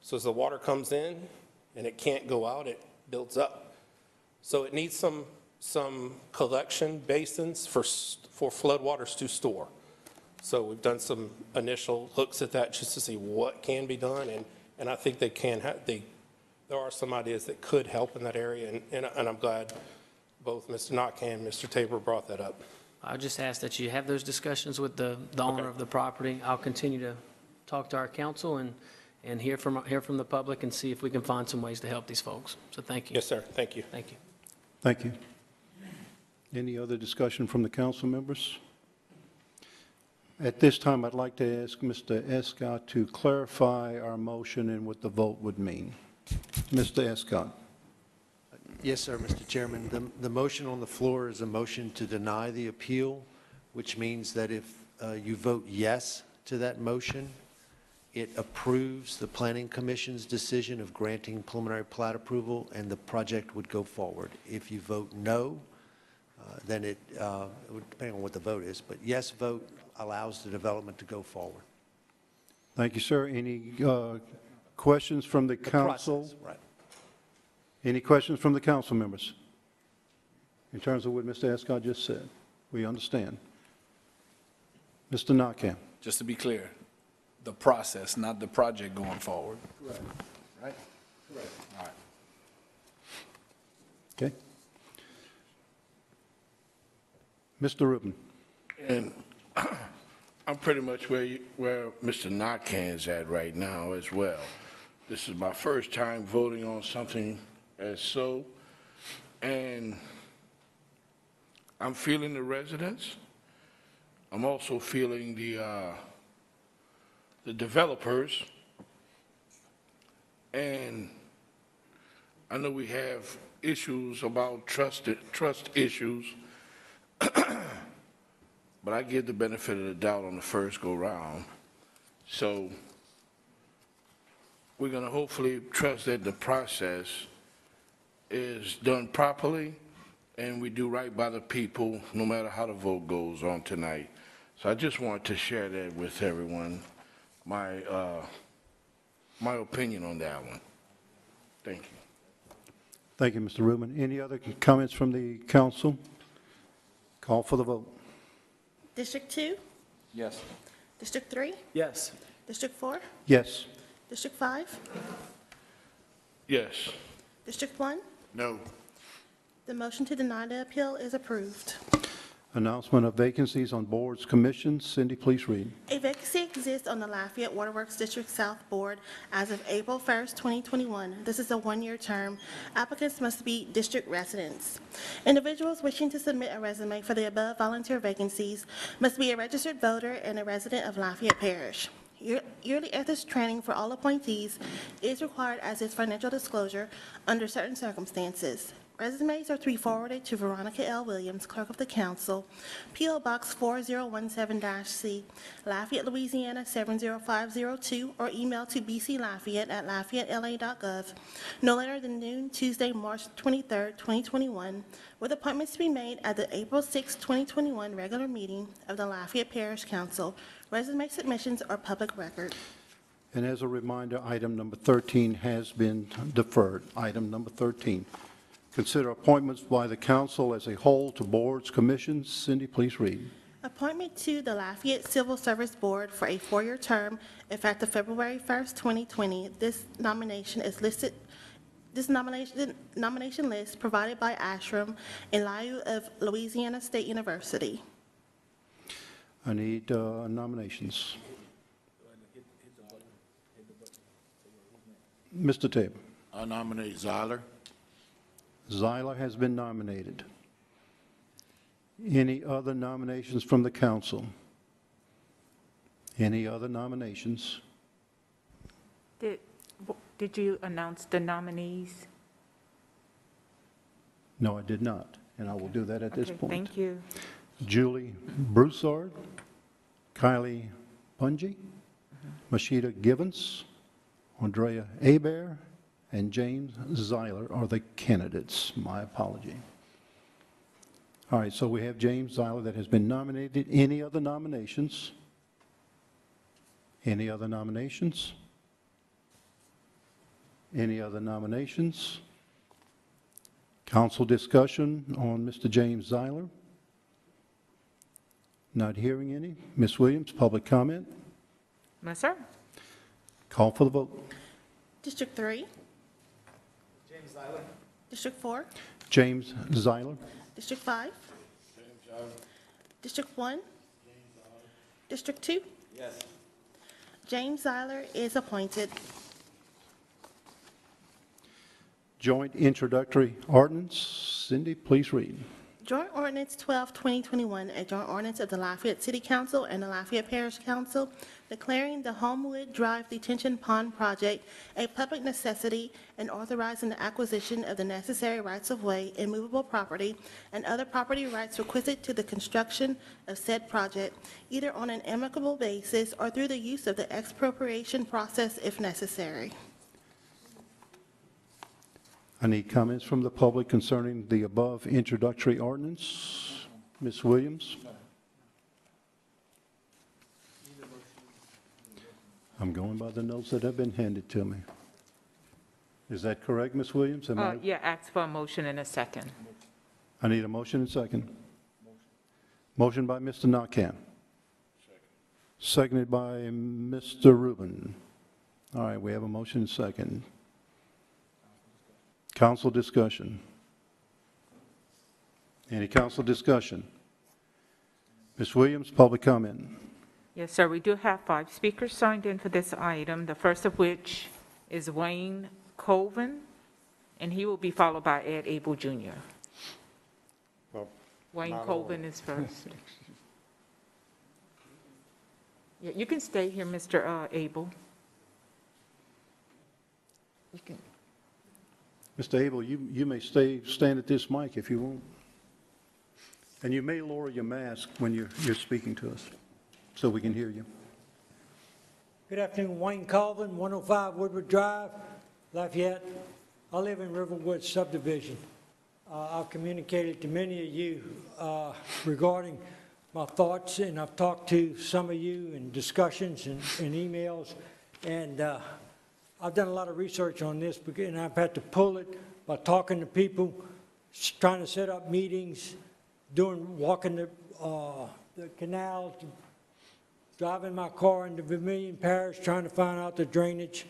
So as the water comes in and it can't go out, it builds up. So it needs some, some collection basins for, for floodwaters to store. So we've done some initial looks at that just to see what can be done, and, and I think they can have, they, there are some ideas that could help in that area, and, and and I'm glad both Mr. Naquin and Mr. Tabor brought that up. I just ask that you have those discussions with the, the owner of the property. I'll continue to talk to our council and, and hear from, hear from the public and see if we can find some ways to help these folks. So thank you. Yes, sir, thank you. Thank you. Thank you. Any other discussion from the council members? At this time, I'd like to ask Mr. Escott to clarify our motion and what the vote would mean. Mr. Escott? Yes, sir, Mr. Chairman. The, the motion on the floor is a motion to deny the appeal, which means that if uh, you vote yes to that motion, it approves the Planning Commission's decision of granting preliminary plat approval, and the project would go forward. If you vote no, then it, uh, it would depend on what the vote is, but yes vote allows the development to go forward. Thank you, sir. Any uh, questions from the The council? process, Right. Any questions from the council members? In terms of what Mr. Escott just said, we understand. Mr. Naquin? Just to be clear, the process, not the project going forward. Right. Right? All right. Okay. Mr. Rubin? And I'm pretty much where, you- where Mr. Naquin's at right now as well. This is my first time voting on something as so, and I'm feeling the residents. I'm also feeling the, uh, the developers. And I know we have issues about trust, trust issues. But I give the benefit of the doubt on the first go-round. So we're going to hopefully trust that the process is done properly and we do right by the people, no matter how the vote goes on tonight. So I just wanted to share that with everyone, my, uh, my opinion on that one. Thank you. Thank you, Mr. Rubin. Any other comments from the council? Call for the vote. District 2, Yes. District 3, Yes. District 4, Yes. District 5, Yes. District 1. No. The motion to deny the appeal is approved. Announcement of vacancies on boards, commissions. Cindy, please read. A vacancy exists on the Lafayette Waterworks District South Board as of April 1st, 2021. This is a one-year term. Applicants must be district residents. Individuals wishing to submit a resume for the above volunteer vacancies must be a registered voter and a resident of Lafayette Parish. Year- Yearly ethics training for all appointees is required as is financial disclosure under certain circumstances. Resumes are to be forwarded to Veronica L. Williams, Clerk of the Council, P.O. Box 4017-C, Lafayette, Louisiana 70502, or email to bclafayette@lafayettela.gov, no later than noon Tuesday, March 23, 2021, with appointments to be made at the April 6, 2021 regular meeting of the Lafayette Parish Council. Resume submissions are public record. And as a reminder, item number 13 has been deferred. Item number 13. Consider appointments by the council as a whole to boards, commissions. Cindy, please read. Appointment to the Lafayette Civil Service Board for a four-year term effective February 1st, 2020. This nomination is listed, this nomination, nomination list provided by Ashram in lieu of Louisiana State University. I need uh, nominations. Mr. Tabor. I nominate Zyler. Zyler has been nominated. Any other nominations from the council? Any other nominations? Did, did you announce the nominees? No, I did not, and I will do that at this point. Thank you. Julie Broussard, Kylie Pungy, mm-hmm. Mashita Givens, Andrea Abear, and James Zyler are the candidates. My apology. All right, so we have James Zyler that has been nominated. Any other nominations? Any other nominations? Any other nominations? Council discussion on Mr. James Zyler? Not hearing any. Ms. Williams, public comment? Yes, sir. Call for the vote. District 3? James Zyler. District 4? James Zyler. District 5? District 1? District 2? Yes. James Zyler is appointed. Joint introductory ordinance. Cindy, please read. Joint Ordinance 12, 2021, a joint ordinance of the Lafayette City Council and the Lafayette Parish Council declaring the Homewood Drive Detention Pond Project a public necessity and authorizing the acquisition of the necessary rights-of-way, immovable property, and other property rights requisite to the construction of said project, either on an amicable basis or through the use of the expropriation process if necessary. I need comments from the public concerning the above introductory ordinance. Ms. Williams? I'm going by the notes that have been handed to me. Is that correct, Ms. Williams? Am Uh, I- yeah, ask for a motion in a second. I need a motion and second. Motion by Mr. Naquin. Seconded by Mr. Rubin. All right, we have a motion and second. Council discussion. Any council discussion? Ms. Williams, public comment. Yes, sir, we do have five speakers signed in for this item, the first of which is Wayne Colvin, and he will be followed by Ed Abel Jr. Well, Wayne not all. Colvin is first. Yeah, you can stay here, Mr. uh, Abel. You can, Mr. Abel, you, you may stay, stand at this mic if you want. And you may lower your mask when you're, you're speaking to us, so we can hear you. Good afternoon, Wayne Colvin, 105 Woodward Drive, Lafayette. I live in Riverwood subdivision. Uh, I've communicated to many of you uh, regarding my thoughts, and I've talked to some of you in discussions and and emails, and uh, I've done a lot of research on this, and I've had to pull it by talking to people, trying to set up meetings, doing, walking the uh, the canal, driving my car into Vermilion Parish, trying to find out the drainage,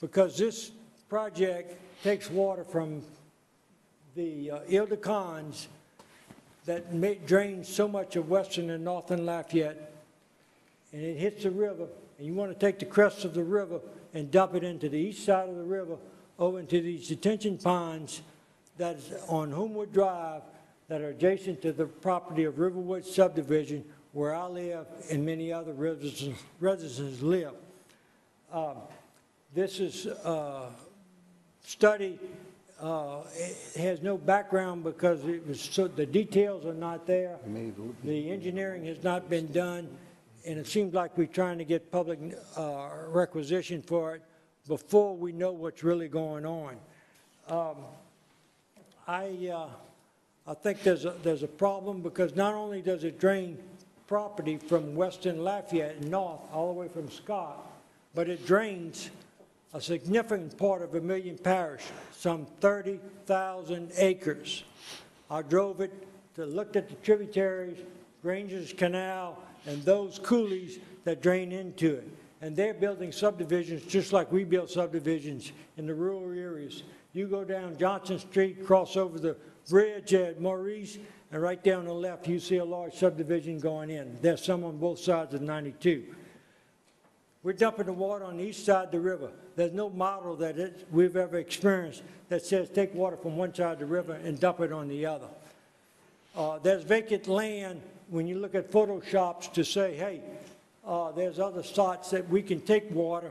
because this project takes water from the uh, Ile des Cannes that ma- drains so much of western and northern Lafayette, and it hits the river, and you want to take the crest of the river and dump it into the east side of the river, over into these detention ponds that's on Homewood Drive that are adjacent to the property of Riverwood subdivision where I live and many other residents, residents live. Um, This is a study, uh, has no background because it was, so the details are not there. The engineering has not been done, and it seems like we're trying to get public uh, requisition for it before we know what's really going on. Um, I, uh, I think there's a, there's a problem because not only does it drain property from western Lafayette north, all the way from Scott, but it drains a significant part of Vermilion Parish, some 30,000 acres. I drove it, to looked at the tributaries, Granger's Canal, and those coulees that drain into it. And they're building subdivisions just like we build subdivisions in the rural areas. You go down Johnson Street, cross over the bridge at Maurice, and right down the left, you see a large subdivision going in. There's some on both sides of 92. We're dumping the water on the east side of the river. There's no model that it, we've ever experienced that says take water from one side of the river and dump it on the other. Uh, there's vacant land when you look at photoshops to say, hey, uh, there's other spots that we can take water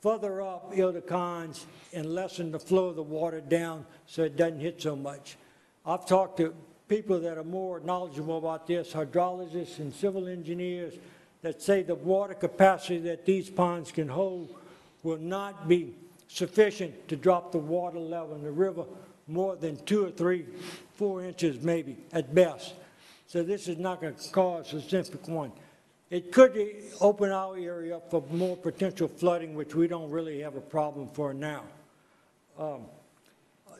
further up Ile des Cannes and lessen the flow of the water down so it doesn't hit so much. I've talked to people that are more knowledgeable about this, hydrologists and civil engineers, that say the water capacity that these ponds can hold will not be sufficient to drop the water level in the river more than two or three, four inches maybe at best. So this is not going to cause a significant one. It could open our area up for more potential flooding, which we don't really have a problem for now. Um,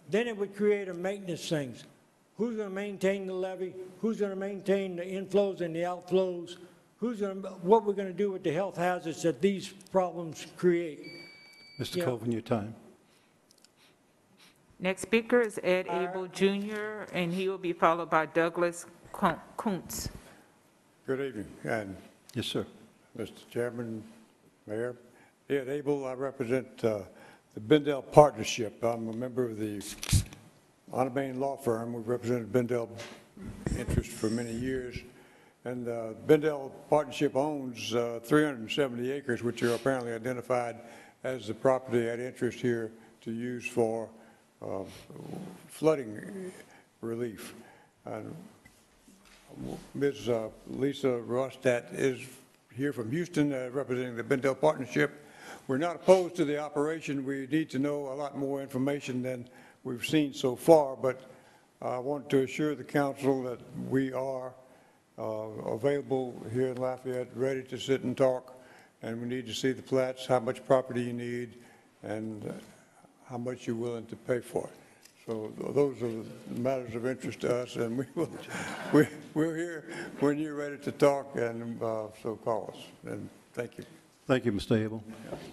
Then it would create a maintenance things. Who's going to maintain the levee? Who's going to maintain the inflows and the outflows? Who's going to, what we're going to do with the health hazards that these problems create? Mr. Yeah. Colvin, your time. Next speaker is Ed Abel Jr., and he will be followed by Douglas Kun- Kuntz. Good evening, and Yes, sir. Mr. Chairman, Mayor. Ed Abel, I represent uh, the Bendel Partnership. I'm a member of the Onebane Law Firm. We've represented Bendel interests for many years. And uh, Bendel Partnership owns uh, 370 acres, which are apparently identified as the property at interest here to use for uh, flooding relief. Ms. uh, Lisa Rostat is here from Houston, uh, representing the Bendel Partnership. We're not opposed to the operation. We need to know a lot more information than we've seen so far, but I want to assure the council that we are uh, available here in Lafayette, ready to sit and talk, and we need to see the plats, how much property you need, and how much you're willing to pay for it. So th- those are the matters of interest to us, and we will, we- we're here when you're ready to talk, and uh, so call us, and thank you. Thank you, Mr. Abel.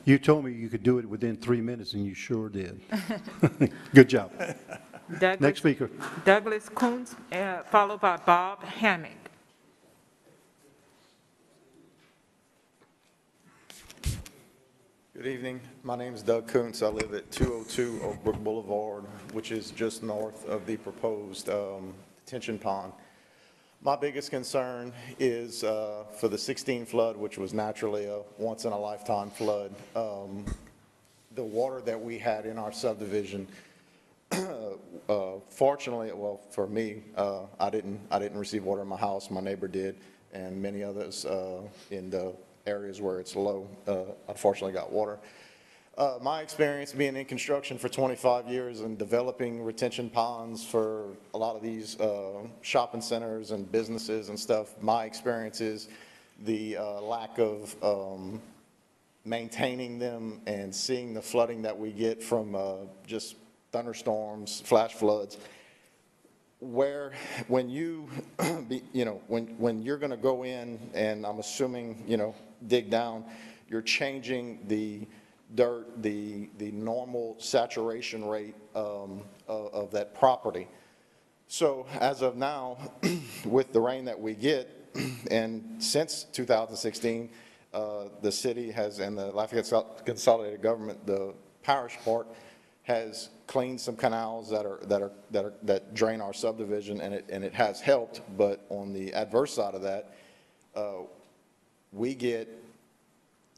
You told me you could do it within three minutes, and you sure did. Good job. Douglas- Next speaker. Douglas Coons, uh, followed by Bob Hammock. Good evening. My name is Doug Kuntz. I live at 202 Oak Brook Boulevard, which is just north of the proposed um, detention pond. My biggest concern is uh, for the 16 flood, which was naturally a once-in-a-lifetime flood. um, The water that we had in our subdivision, uh, fortunately, well, for me, uh, I didn't, I didn't receive water in my house. My neighbor did, and many others uh, in the areas where it's low, uh, unfortunately got water. Uh, My experience being in construction for 25 years and developing retention ponds for a lot of these uh, shopping centers and businesses and stuff, my experience is the uh, lack of um, maintaining them and seeing the flooding that we get from uh, just thunderstorms, flash floods, where, when you, you know, when, when you're going to go in, and I'm assuming, you know, dig down, you're changing the dirt, the, the normal saturation rate um, of, of that property. So as of now, with the rain that we get, and since 2016, uh, the city has, and the Lafayette Consolidated Government, the parish part, has cleaned some canals that are, that are, that are, that drain our subdivision, and it, and it has helped, but on the adverse side of that, uh, we get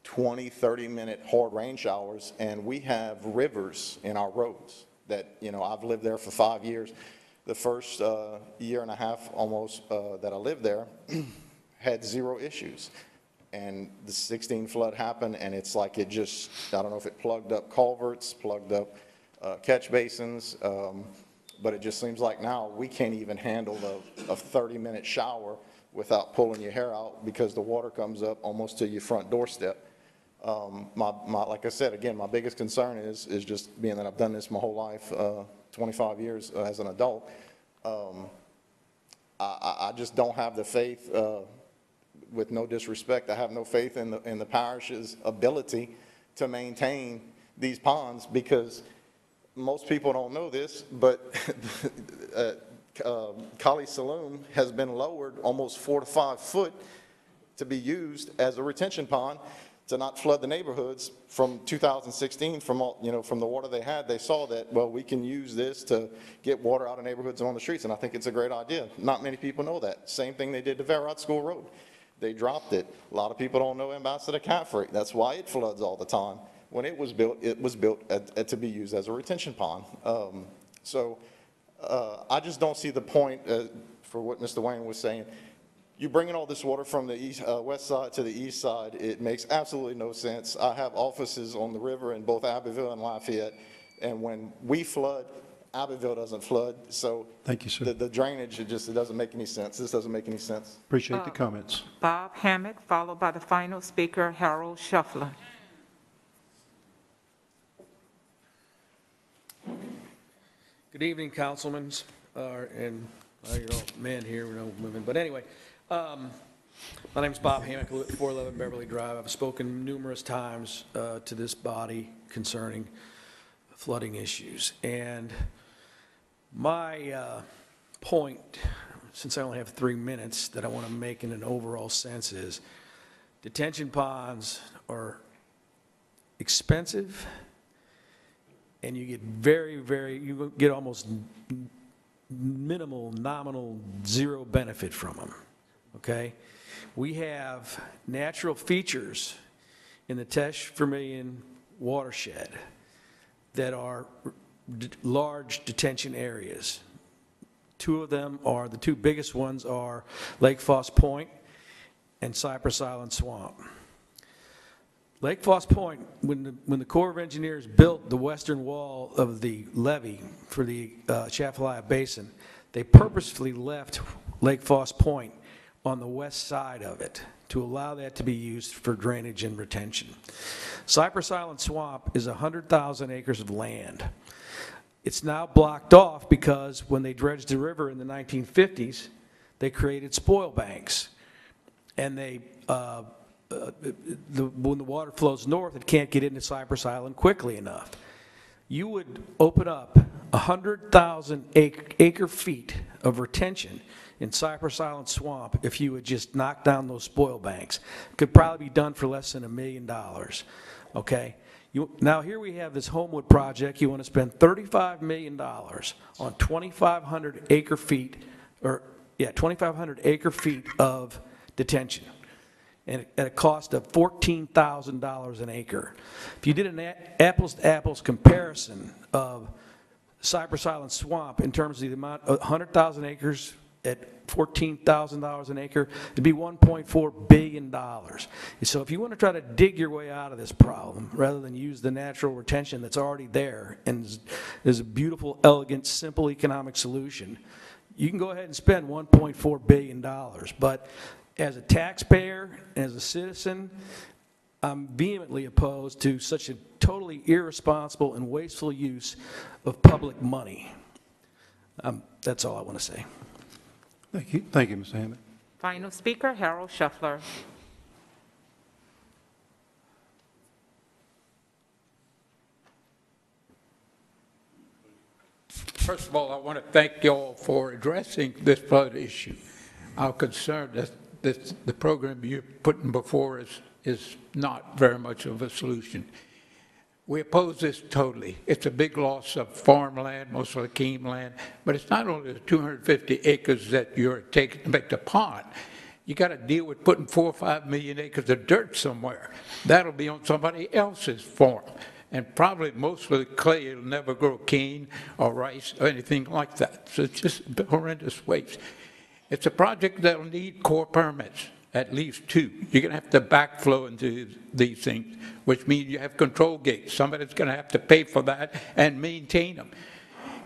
20, 30-minute hard rain showers, and we have rivers in our roads that, you know, I've lived there for five years. The first uh, year and a half almost uh, that I lived there had zero issues. And the 16 flood happened, and it's like it just, I don't know if it plugged up culverts, plugged up uh, catch basins, um, but it just seems like now we can't even handle the, a 30-minute shower without pulling your hair out because the water comes up almost to your front doorstep. Um, My, my, like I said, again, my biggest concern is, is just being that I've done this my whole life, uh, 25 years uh, as an adult. Um, I, I, just don't have the faith, uh, with no disrespect, I have no faith in the, in the parish's ability to maintain these ponds because most people don't know this, but uh, uh, Kaliste Saloom has been lowered almost four to five foot to be used as a retention pond to not flood the neighborhoods. From 2016, from all, you know, from the water they had, they saw that, well, we can use this to get water out of neighborhoods and on the streets, and I think it's a great idea. Not many people know that. Same thing they did to Verot School Road. They dropped it. A lot of people don't know Ambassador Caffery. That's why it floods all the time. When it was built, it was built at- at- to be used as a retention pond. Um, So uh, I just don't see the point, uh, for what Mr. Wayne was saying. You bringing all this water from the east, uh, west side to the east side, it makes absolutely no sense. I have offices on the river in both Abbeville and Lafayette, and when we flood, Abbeville doesn't flood, so. Thank you, sir. The the drainage, it just, it doesn't make any sense. This doesn't make any sense. Appreciate the comments. Bob Hammock, followed by the final speaker, Harold Schoeffler. Good evening, councilmen, uh, and uh, you're all men here, we're no women, but anyway, um, my name's Bob Hammock, I live at 411 Beverly Drive. I've spoken numerous times uh, to this body concerning flooding issues, and my uh, point, since I only have three minutes, that I want to make in an overall sense is detention ponds are expensive, and you get very, very, you get almost minimal, nominal, zero benefit from them, okay? We have natural features in the Teche Vermilion watershed that are large detention areas. Two of them are, the two biggest ones are Lake Fausse Pointe and Cypress Island Swamp. Lake Fausse Pointe, when the, when the Corps of Engineers built the western wall of the levee for the uh, Atchafalaya Basin, they purposefully left Lake Fausse Pointe on the west side of it to allow that to be used for drainage and retention. Cypress Island Swamp is 100,000 acres of land. It's now blocked off because when they dredged the river in the 1950s, they created spoil banks. And they, uh, uh, the, when the water flows north, it can't get into Cypress Island quickly enough. You would open up 100,000 ac- acre feet of retention in Cypress Island Swamp if you would just knock down those spoil banks. Could probably be done for less than a million dollars, okay? You, now, here we have this Homewood project, you want to spend $35 million on 2,500 acre feet, or, yeah, 2,500 acre feet of detention and at a cost of $14,000 an acre. If you did an apples-to-apples comparison of Cypress Island Swamp in terms of the amount, uh, of 100,000 acres at $14,000 an acre, it'd be $1.4 billion. So if you want to try to dig your way out of this problem, rather than use the natural retention that's already there and is- is a beautiful, elegant, simple economic solution, you can go ahead and spend $1.4 billion. But as a taxpayer, as a citizen, I'm vehemently opposed to such a totally irresponsible and wasteful use of public money. Um, That's all I want to say. Thank you, thank you, Mr. Hammond. Final speaker, Harold Schoeffler. First of all, I want to thank y'all for addressing this flood issue. I'm concerned that this, the program you're putting before us is not very much of a solution. We oppose this totally. It's a big loss of farmland, most of the land, but it's not only the 250 acres that you're taking to make the pond. You got to deal with putting four or five million acres of dirt somewhere. That'll be on somebody else's farm. And probably most of the clay will never grow cane or rice or anything like that. So it's just horrendous waste. It's a project that'll need core permits, at least two. You're going to have to backflow into these things, which means you have control gates. Somebody's going to have to pay for that and maintain them.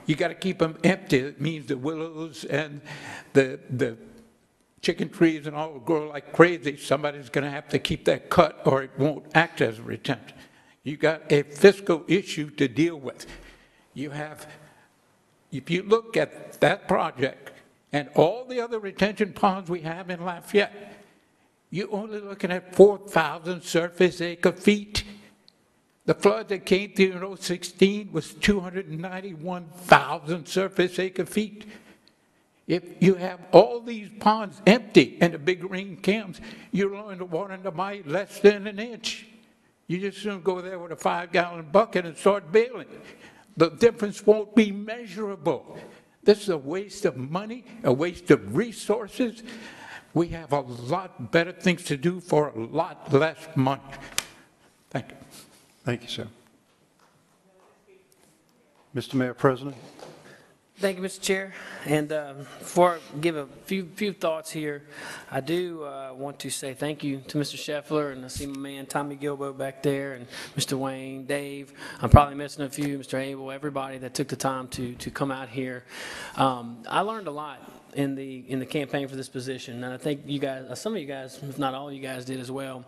You got to keep them empty. It means the willows and the, the chicken trees and all will grow like crazy. Somebody's going to have to keep that cut or it won't act as a retention. You got a fiscal issue to deal with. You have, if you look at that project and all the other retention ponds we have in Lafayette, you're only looking at 4,000 surface acre feet. The flood that came through in 016 was 291,000 surface acre feet. If you have all these ponds empty and the big rain comes, you're lowering the water in the my less than an inch. You just soon go there with a five gallon bucket and start bailing. The difference won't be measurable. This is a waste of money, a waste of resources. We have a lot better things to do for a lot less money. Thank you. Thank you, sir. Mr. Mayor President? Thank you, Mr. Chair. And um, before I give a few, few thoughts here, I do uh, want to say thank you to Mr. Schoeffler, and I see my man Tommy Gilbo back there, and Mr. Wayne, Dave. I'm probably missing a few, Mr. Abel, everybody that took the time to, to come out here. Um, I learned a lot in the, in the campaign for this position, and I think you guys, uh, some of you guys, if not all you guys did as well,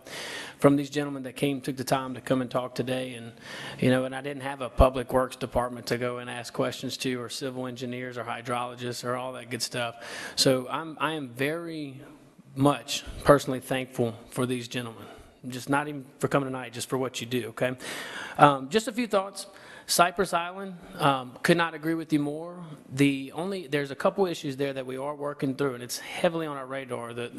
from these gentlemen that came, took the time to come and talk today, and, you know, and I didn't have a public works department to go and ask questions to, or civil engineers, or hydrologists, or all that good stuff. So I'm, I am very much personally thankful for these gentlemen, just not even for coming tonight, just for what you do, okay? Um, just a few thoughts. Cypress Island, um, could not agree with you more. The only, there's a couple issues there that we are working through, and it's heavily on our radar. The,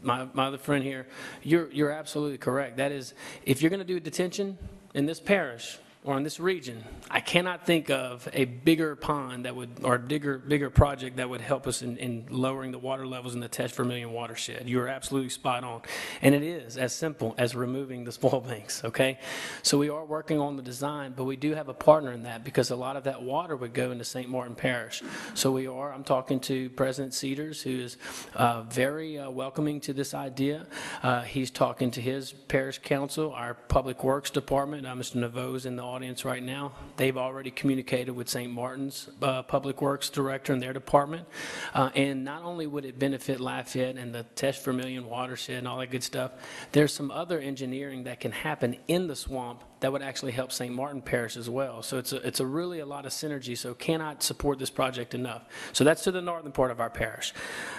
my, my other friend here, you're, you're absolutely correct. That is, if you're going to do detention in this parish, or in this region, I cannot think of a bigger pond that would, or bigger, bigger project that would help us in, in lowering the water levels in the Teche Vermilion watershed. You are absolutely spot on. And it is as simple as removing the spoil banks, okay? So we are working on the design, but we do have a partner in that because a lot of that water would go into St. Martin Parish. So we are, I'm talking to President Cedars, who is uh, very uh, welcoming to this idea. Uh, He's talking to his parish council, our Public Works Department, uh, Mr. Naveau's in the audience right now. They've already communicated with St. Martin's uh, Public Works Director and their department. Uh, And not only would it benefit Lafayette and the Teche Vermilion watershed and all that good stuff, there's some other engineering that can happen in the swamp that would actually help St. Martin Parish as well. So it's a, it's a really a lot of synergy, so cannot support this project enough. So that's to the northern part of our parish.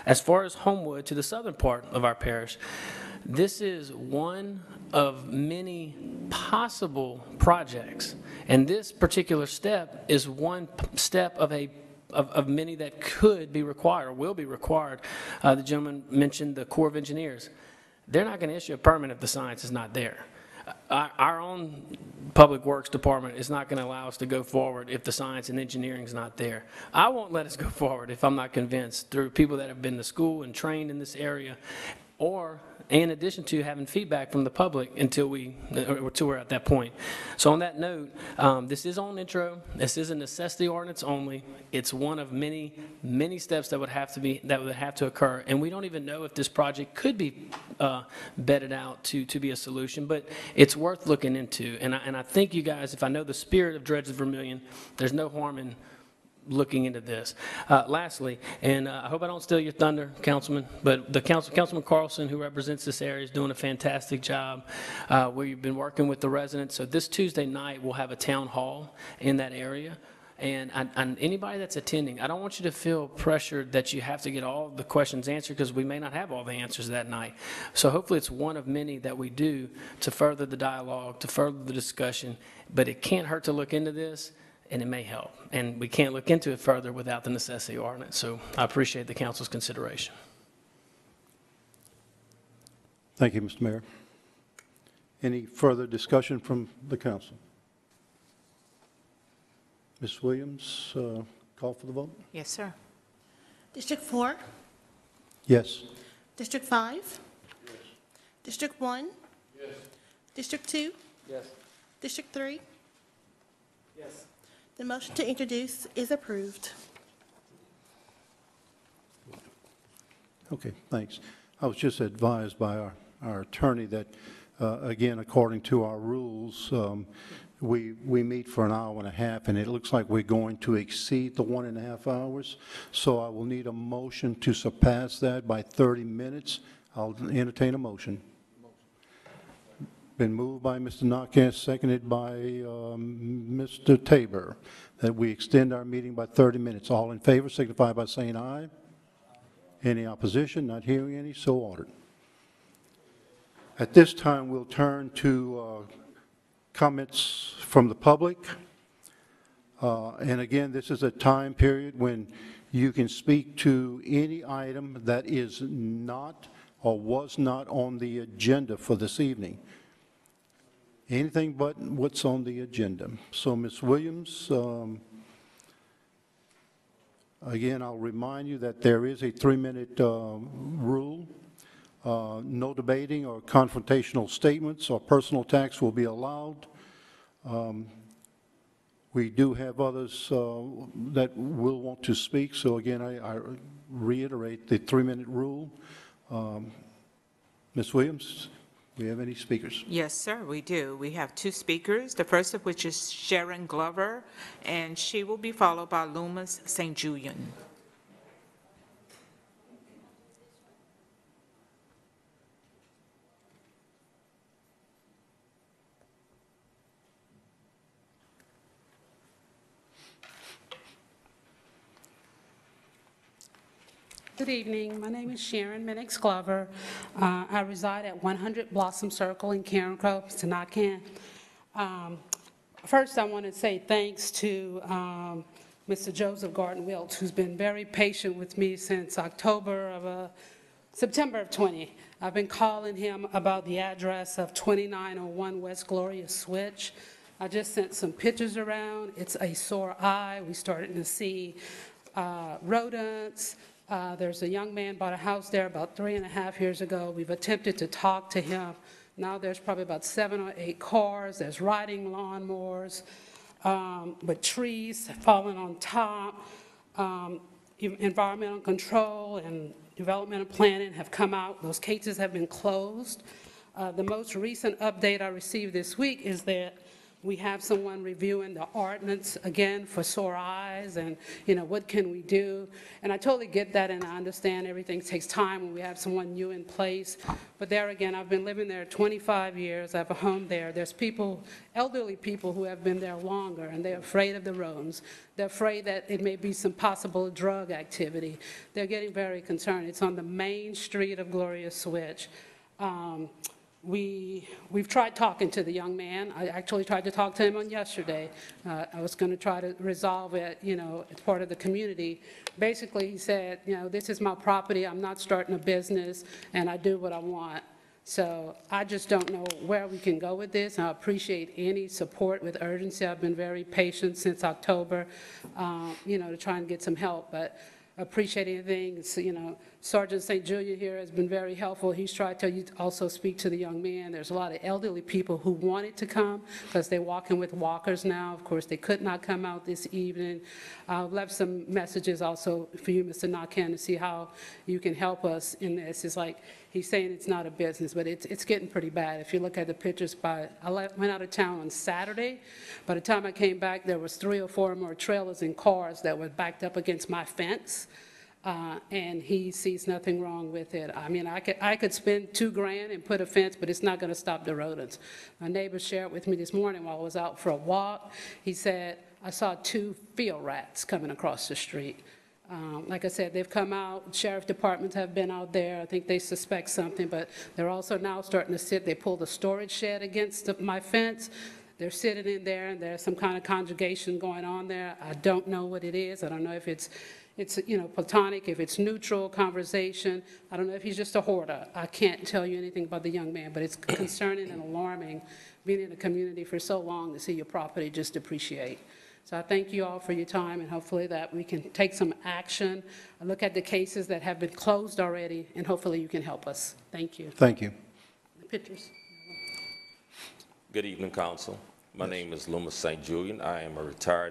As far as Homewood, to the southern part of our parish, this is one of many possible projects. And this particular step is one step of a of, of many that could be required or will be required. Uh, the gentleman mentioned the Corps of Engineers. They're not going to issue a permit if the science is not there. Our, our own Public Works Department is not going to allow us to go forward if the science and engineering is not there. I won't let us go forward if I'm not convinced through people that have been to school and trained in this area, or in addition to having feedback from the public until we, or until we're at that point. So on that note, um, this is on intro. This is a necessity ordinance only. It's one of many, many steps that would have to be, that would have to occur. And we don't even know if this project could be uh, bedded out to, to be a solution, but it's worth looking into. And I, and I think you guys, if I know the spirit of Dredge Vermillion, there's no harm in looking into this. Uh, Lastly, and uh, I hope I don't steal your thunder, Councilman, but the council, Councilman Carlson, who represents this area, is doing a fantastic job. Uh, We've been working with the residents, so this Tuesday night, we'll have a town hall in that area. And, and- and anybody that's attending, I don't want you to feel pressured that you have to get all the questions answered, because we may not have all the answers that night. So hopefully, it's one of many that we do to further the dialogue, to further the discussion, but it can't hurt to look into this, and it may help. And we can't look into it further without the necessity ordinance. So I appreciate the council's consideration. Thank you, Mr. Mayor. Any further discussion from the council? Ms. Williams, uh, call for the vote? Yes, sir. District 4, Yes. District 5? Yes. District 1? Yes. District 2? Yes. District 3? Yes. The motion to introduce is approved. Okay, thanks. I was just advised by our, our attorney that, uh, again, according to our rules, um, we, we meet for an hour and a half, and it looks like we're going to exceed the one and a half hours. So I will need a motion to surpass that by 30 minutes. I'll entertain a motion. Been moved by Mr. Naquin, seconded by um, Mr. Tabor, that we extend our meeting by 30 minutes. All in favor signify by saying aye. Any opposition? Not hearing any, so ordered. At this time, we'll turn to uh, comments from the public. Uh, And again, this is a time period when you can speak to any item that is not or was not on the agenda for this evening. Anything but what's on the agenda. So, Ms. Williams, um, Again, I'll remind you that there is a three-minute uh, rule. Uh, No debating or confrontational statements or personal attacks will be allowed. Um, We do have others uh, that will want to speak, so again, I I reiterate the three-minute rule. Um, Ms. Williams, we have any speakers? Yes, sir, we do. We have two speakers, the first of which is Sharon Glover, and she will be followed by Loomis St. Julian. Good evening. My name is Sharon Minix Glover. Uh, I reside at 100 Blossom Circle in Carencro, Tenacan. Um First, I want to say thanks to um, Mr. Joseph Gordon Wiltz, who's been very patient with me since October of, uh, September of 20. I've been calling him about the address of 2901 West Gloria Switch. I just sent some pictures around. It's a sore eye. We started to see uh, rodents. Uh, There's a young man bought a house there about three and a half years ago. We've attempted to talk to him. Now there's probably about seven or eight cars. There's riding lawnmowers um, with trees falling on top. Um, Environmental control and developmental planning have come out. Those cases have been closed. Uh, The most recent update I received this week is that we have someone reviewing the ordinance again for sore eyes and, you know, what can we do? And I totally get that and I understand everything takes time when we have someone new in place. But there again, I've been living there 25 years. I have a home there. There's people, elderly people who have been there longer and they're afraid of the rodents. They're afraid that it may be some possible drug activity. They're getting very concerned. It's on the main street of Gloria Switch. Um, we, we've tried talking to the young man. I actually tried to talk to him on yesterday. Uh, I was going to try to resolve it, you know, as part of the community. Basically, he said, you know, this is my property, I'm not starting a business, and I do what I want. So I just don't know where we can go with this. I appreciate any support with urgency. I've been very patient since October, um, you know, to try and get some help, but appreciate anything. You know, Sergeant St. Julia here has been very helpful. He's tried to also speak to the young man. There's a lot of elderly people who wanted to come because they're walking with walkers now. Of course, they could not come out this evening. I've left some messages also for you, Mr. Naquin, to see how you can help us in this. It's like, he's saying it's not a business, but it's, it's getting pretty bad. If you look at the pictures by, I went out of town on Saturday. By the time I came back, there was three or four more trailers and cars that were backed up against my fence. Uh, and he sees nothing wrong with it. I mean, I could, I could spend two grand and put a fence, but it's not going to stop the rodents. My neighbor shared with me this morning while I was out for a walk. He said, I saw two field rats coming across the street. Um, Like I said, they've come out, sheriff departments have been out there, I think they suspect something, but they're also now starting to sit, they pulled a storage shed against the- my fence, they're sitting in there, and there's some kind of conjugation going on there. I don't know what it is, I don't know if it's, it's, you know, platonic, if it's neutral conversation, I don't know if he's just a hoarder. I can't tell you anything about the young man, but it's concerning and alarming, being in a community for so long, to see your property just depreciate. So I thank you all for your time, and hopefully that we can take some action, look at the cases that have been closed already, and hopefully you can help us. Thank you. Thank you. Pictures. Good evening, council. My name is Loomis St. Julian. I am a retired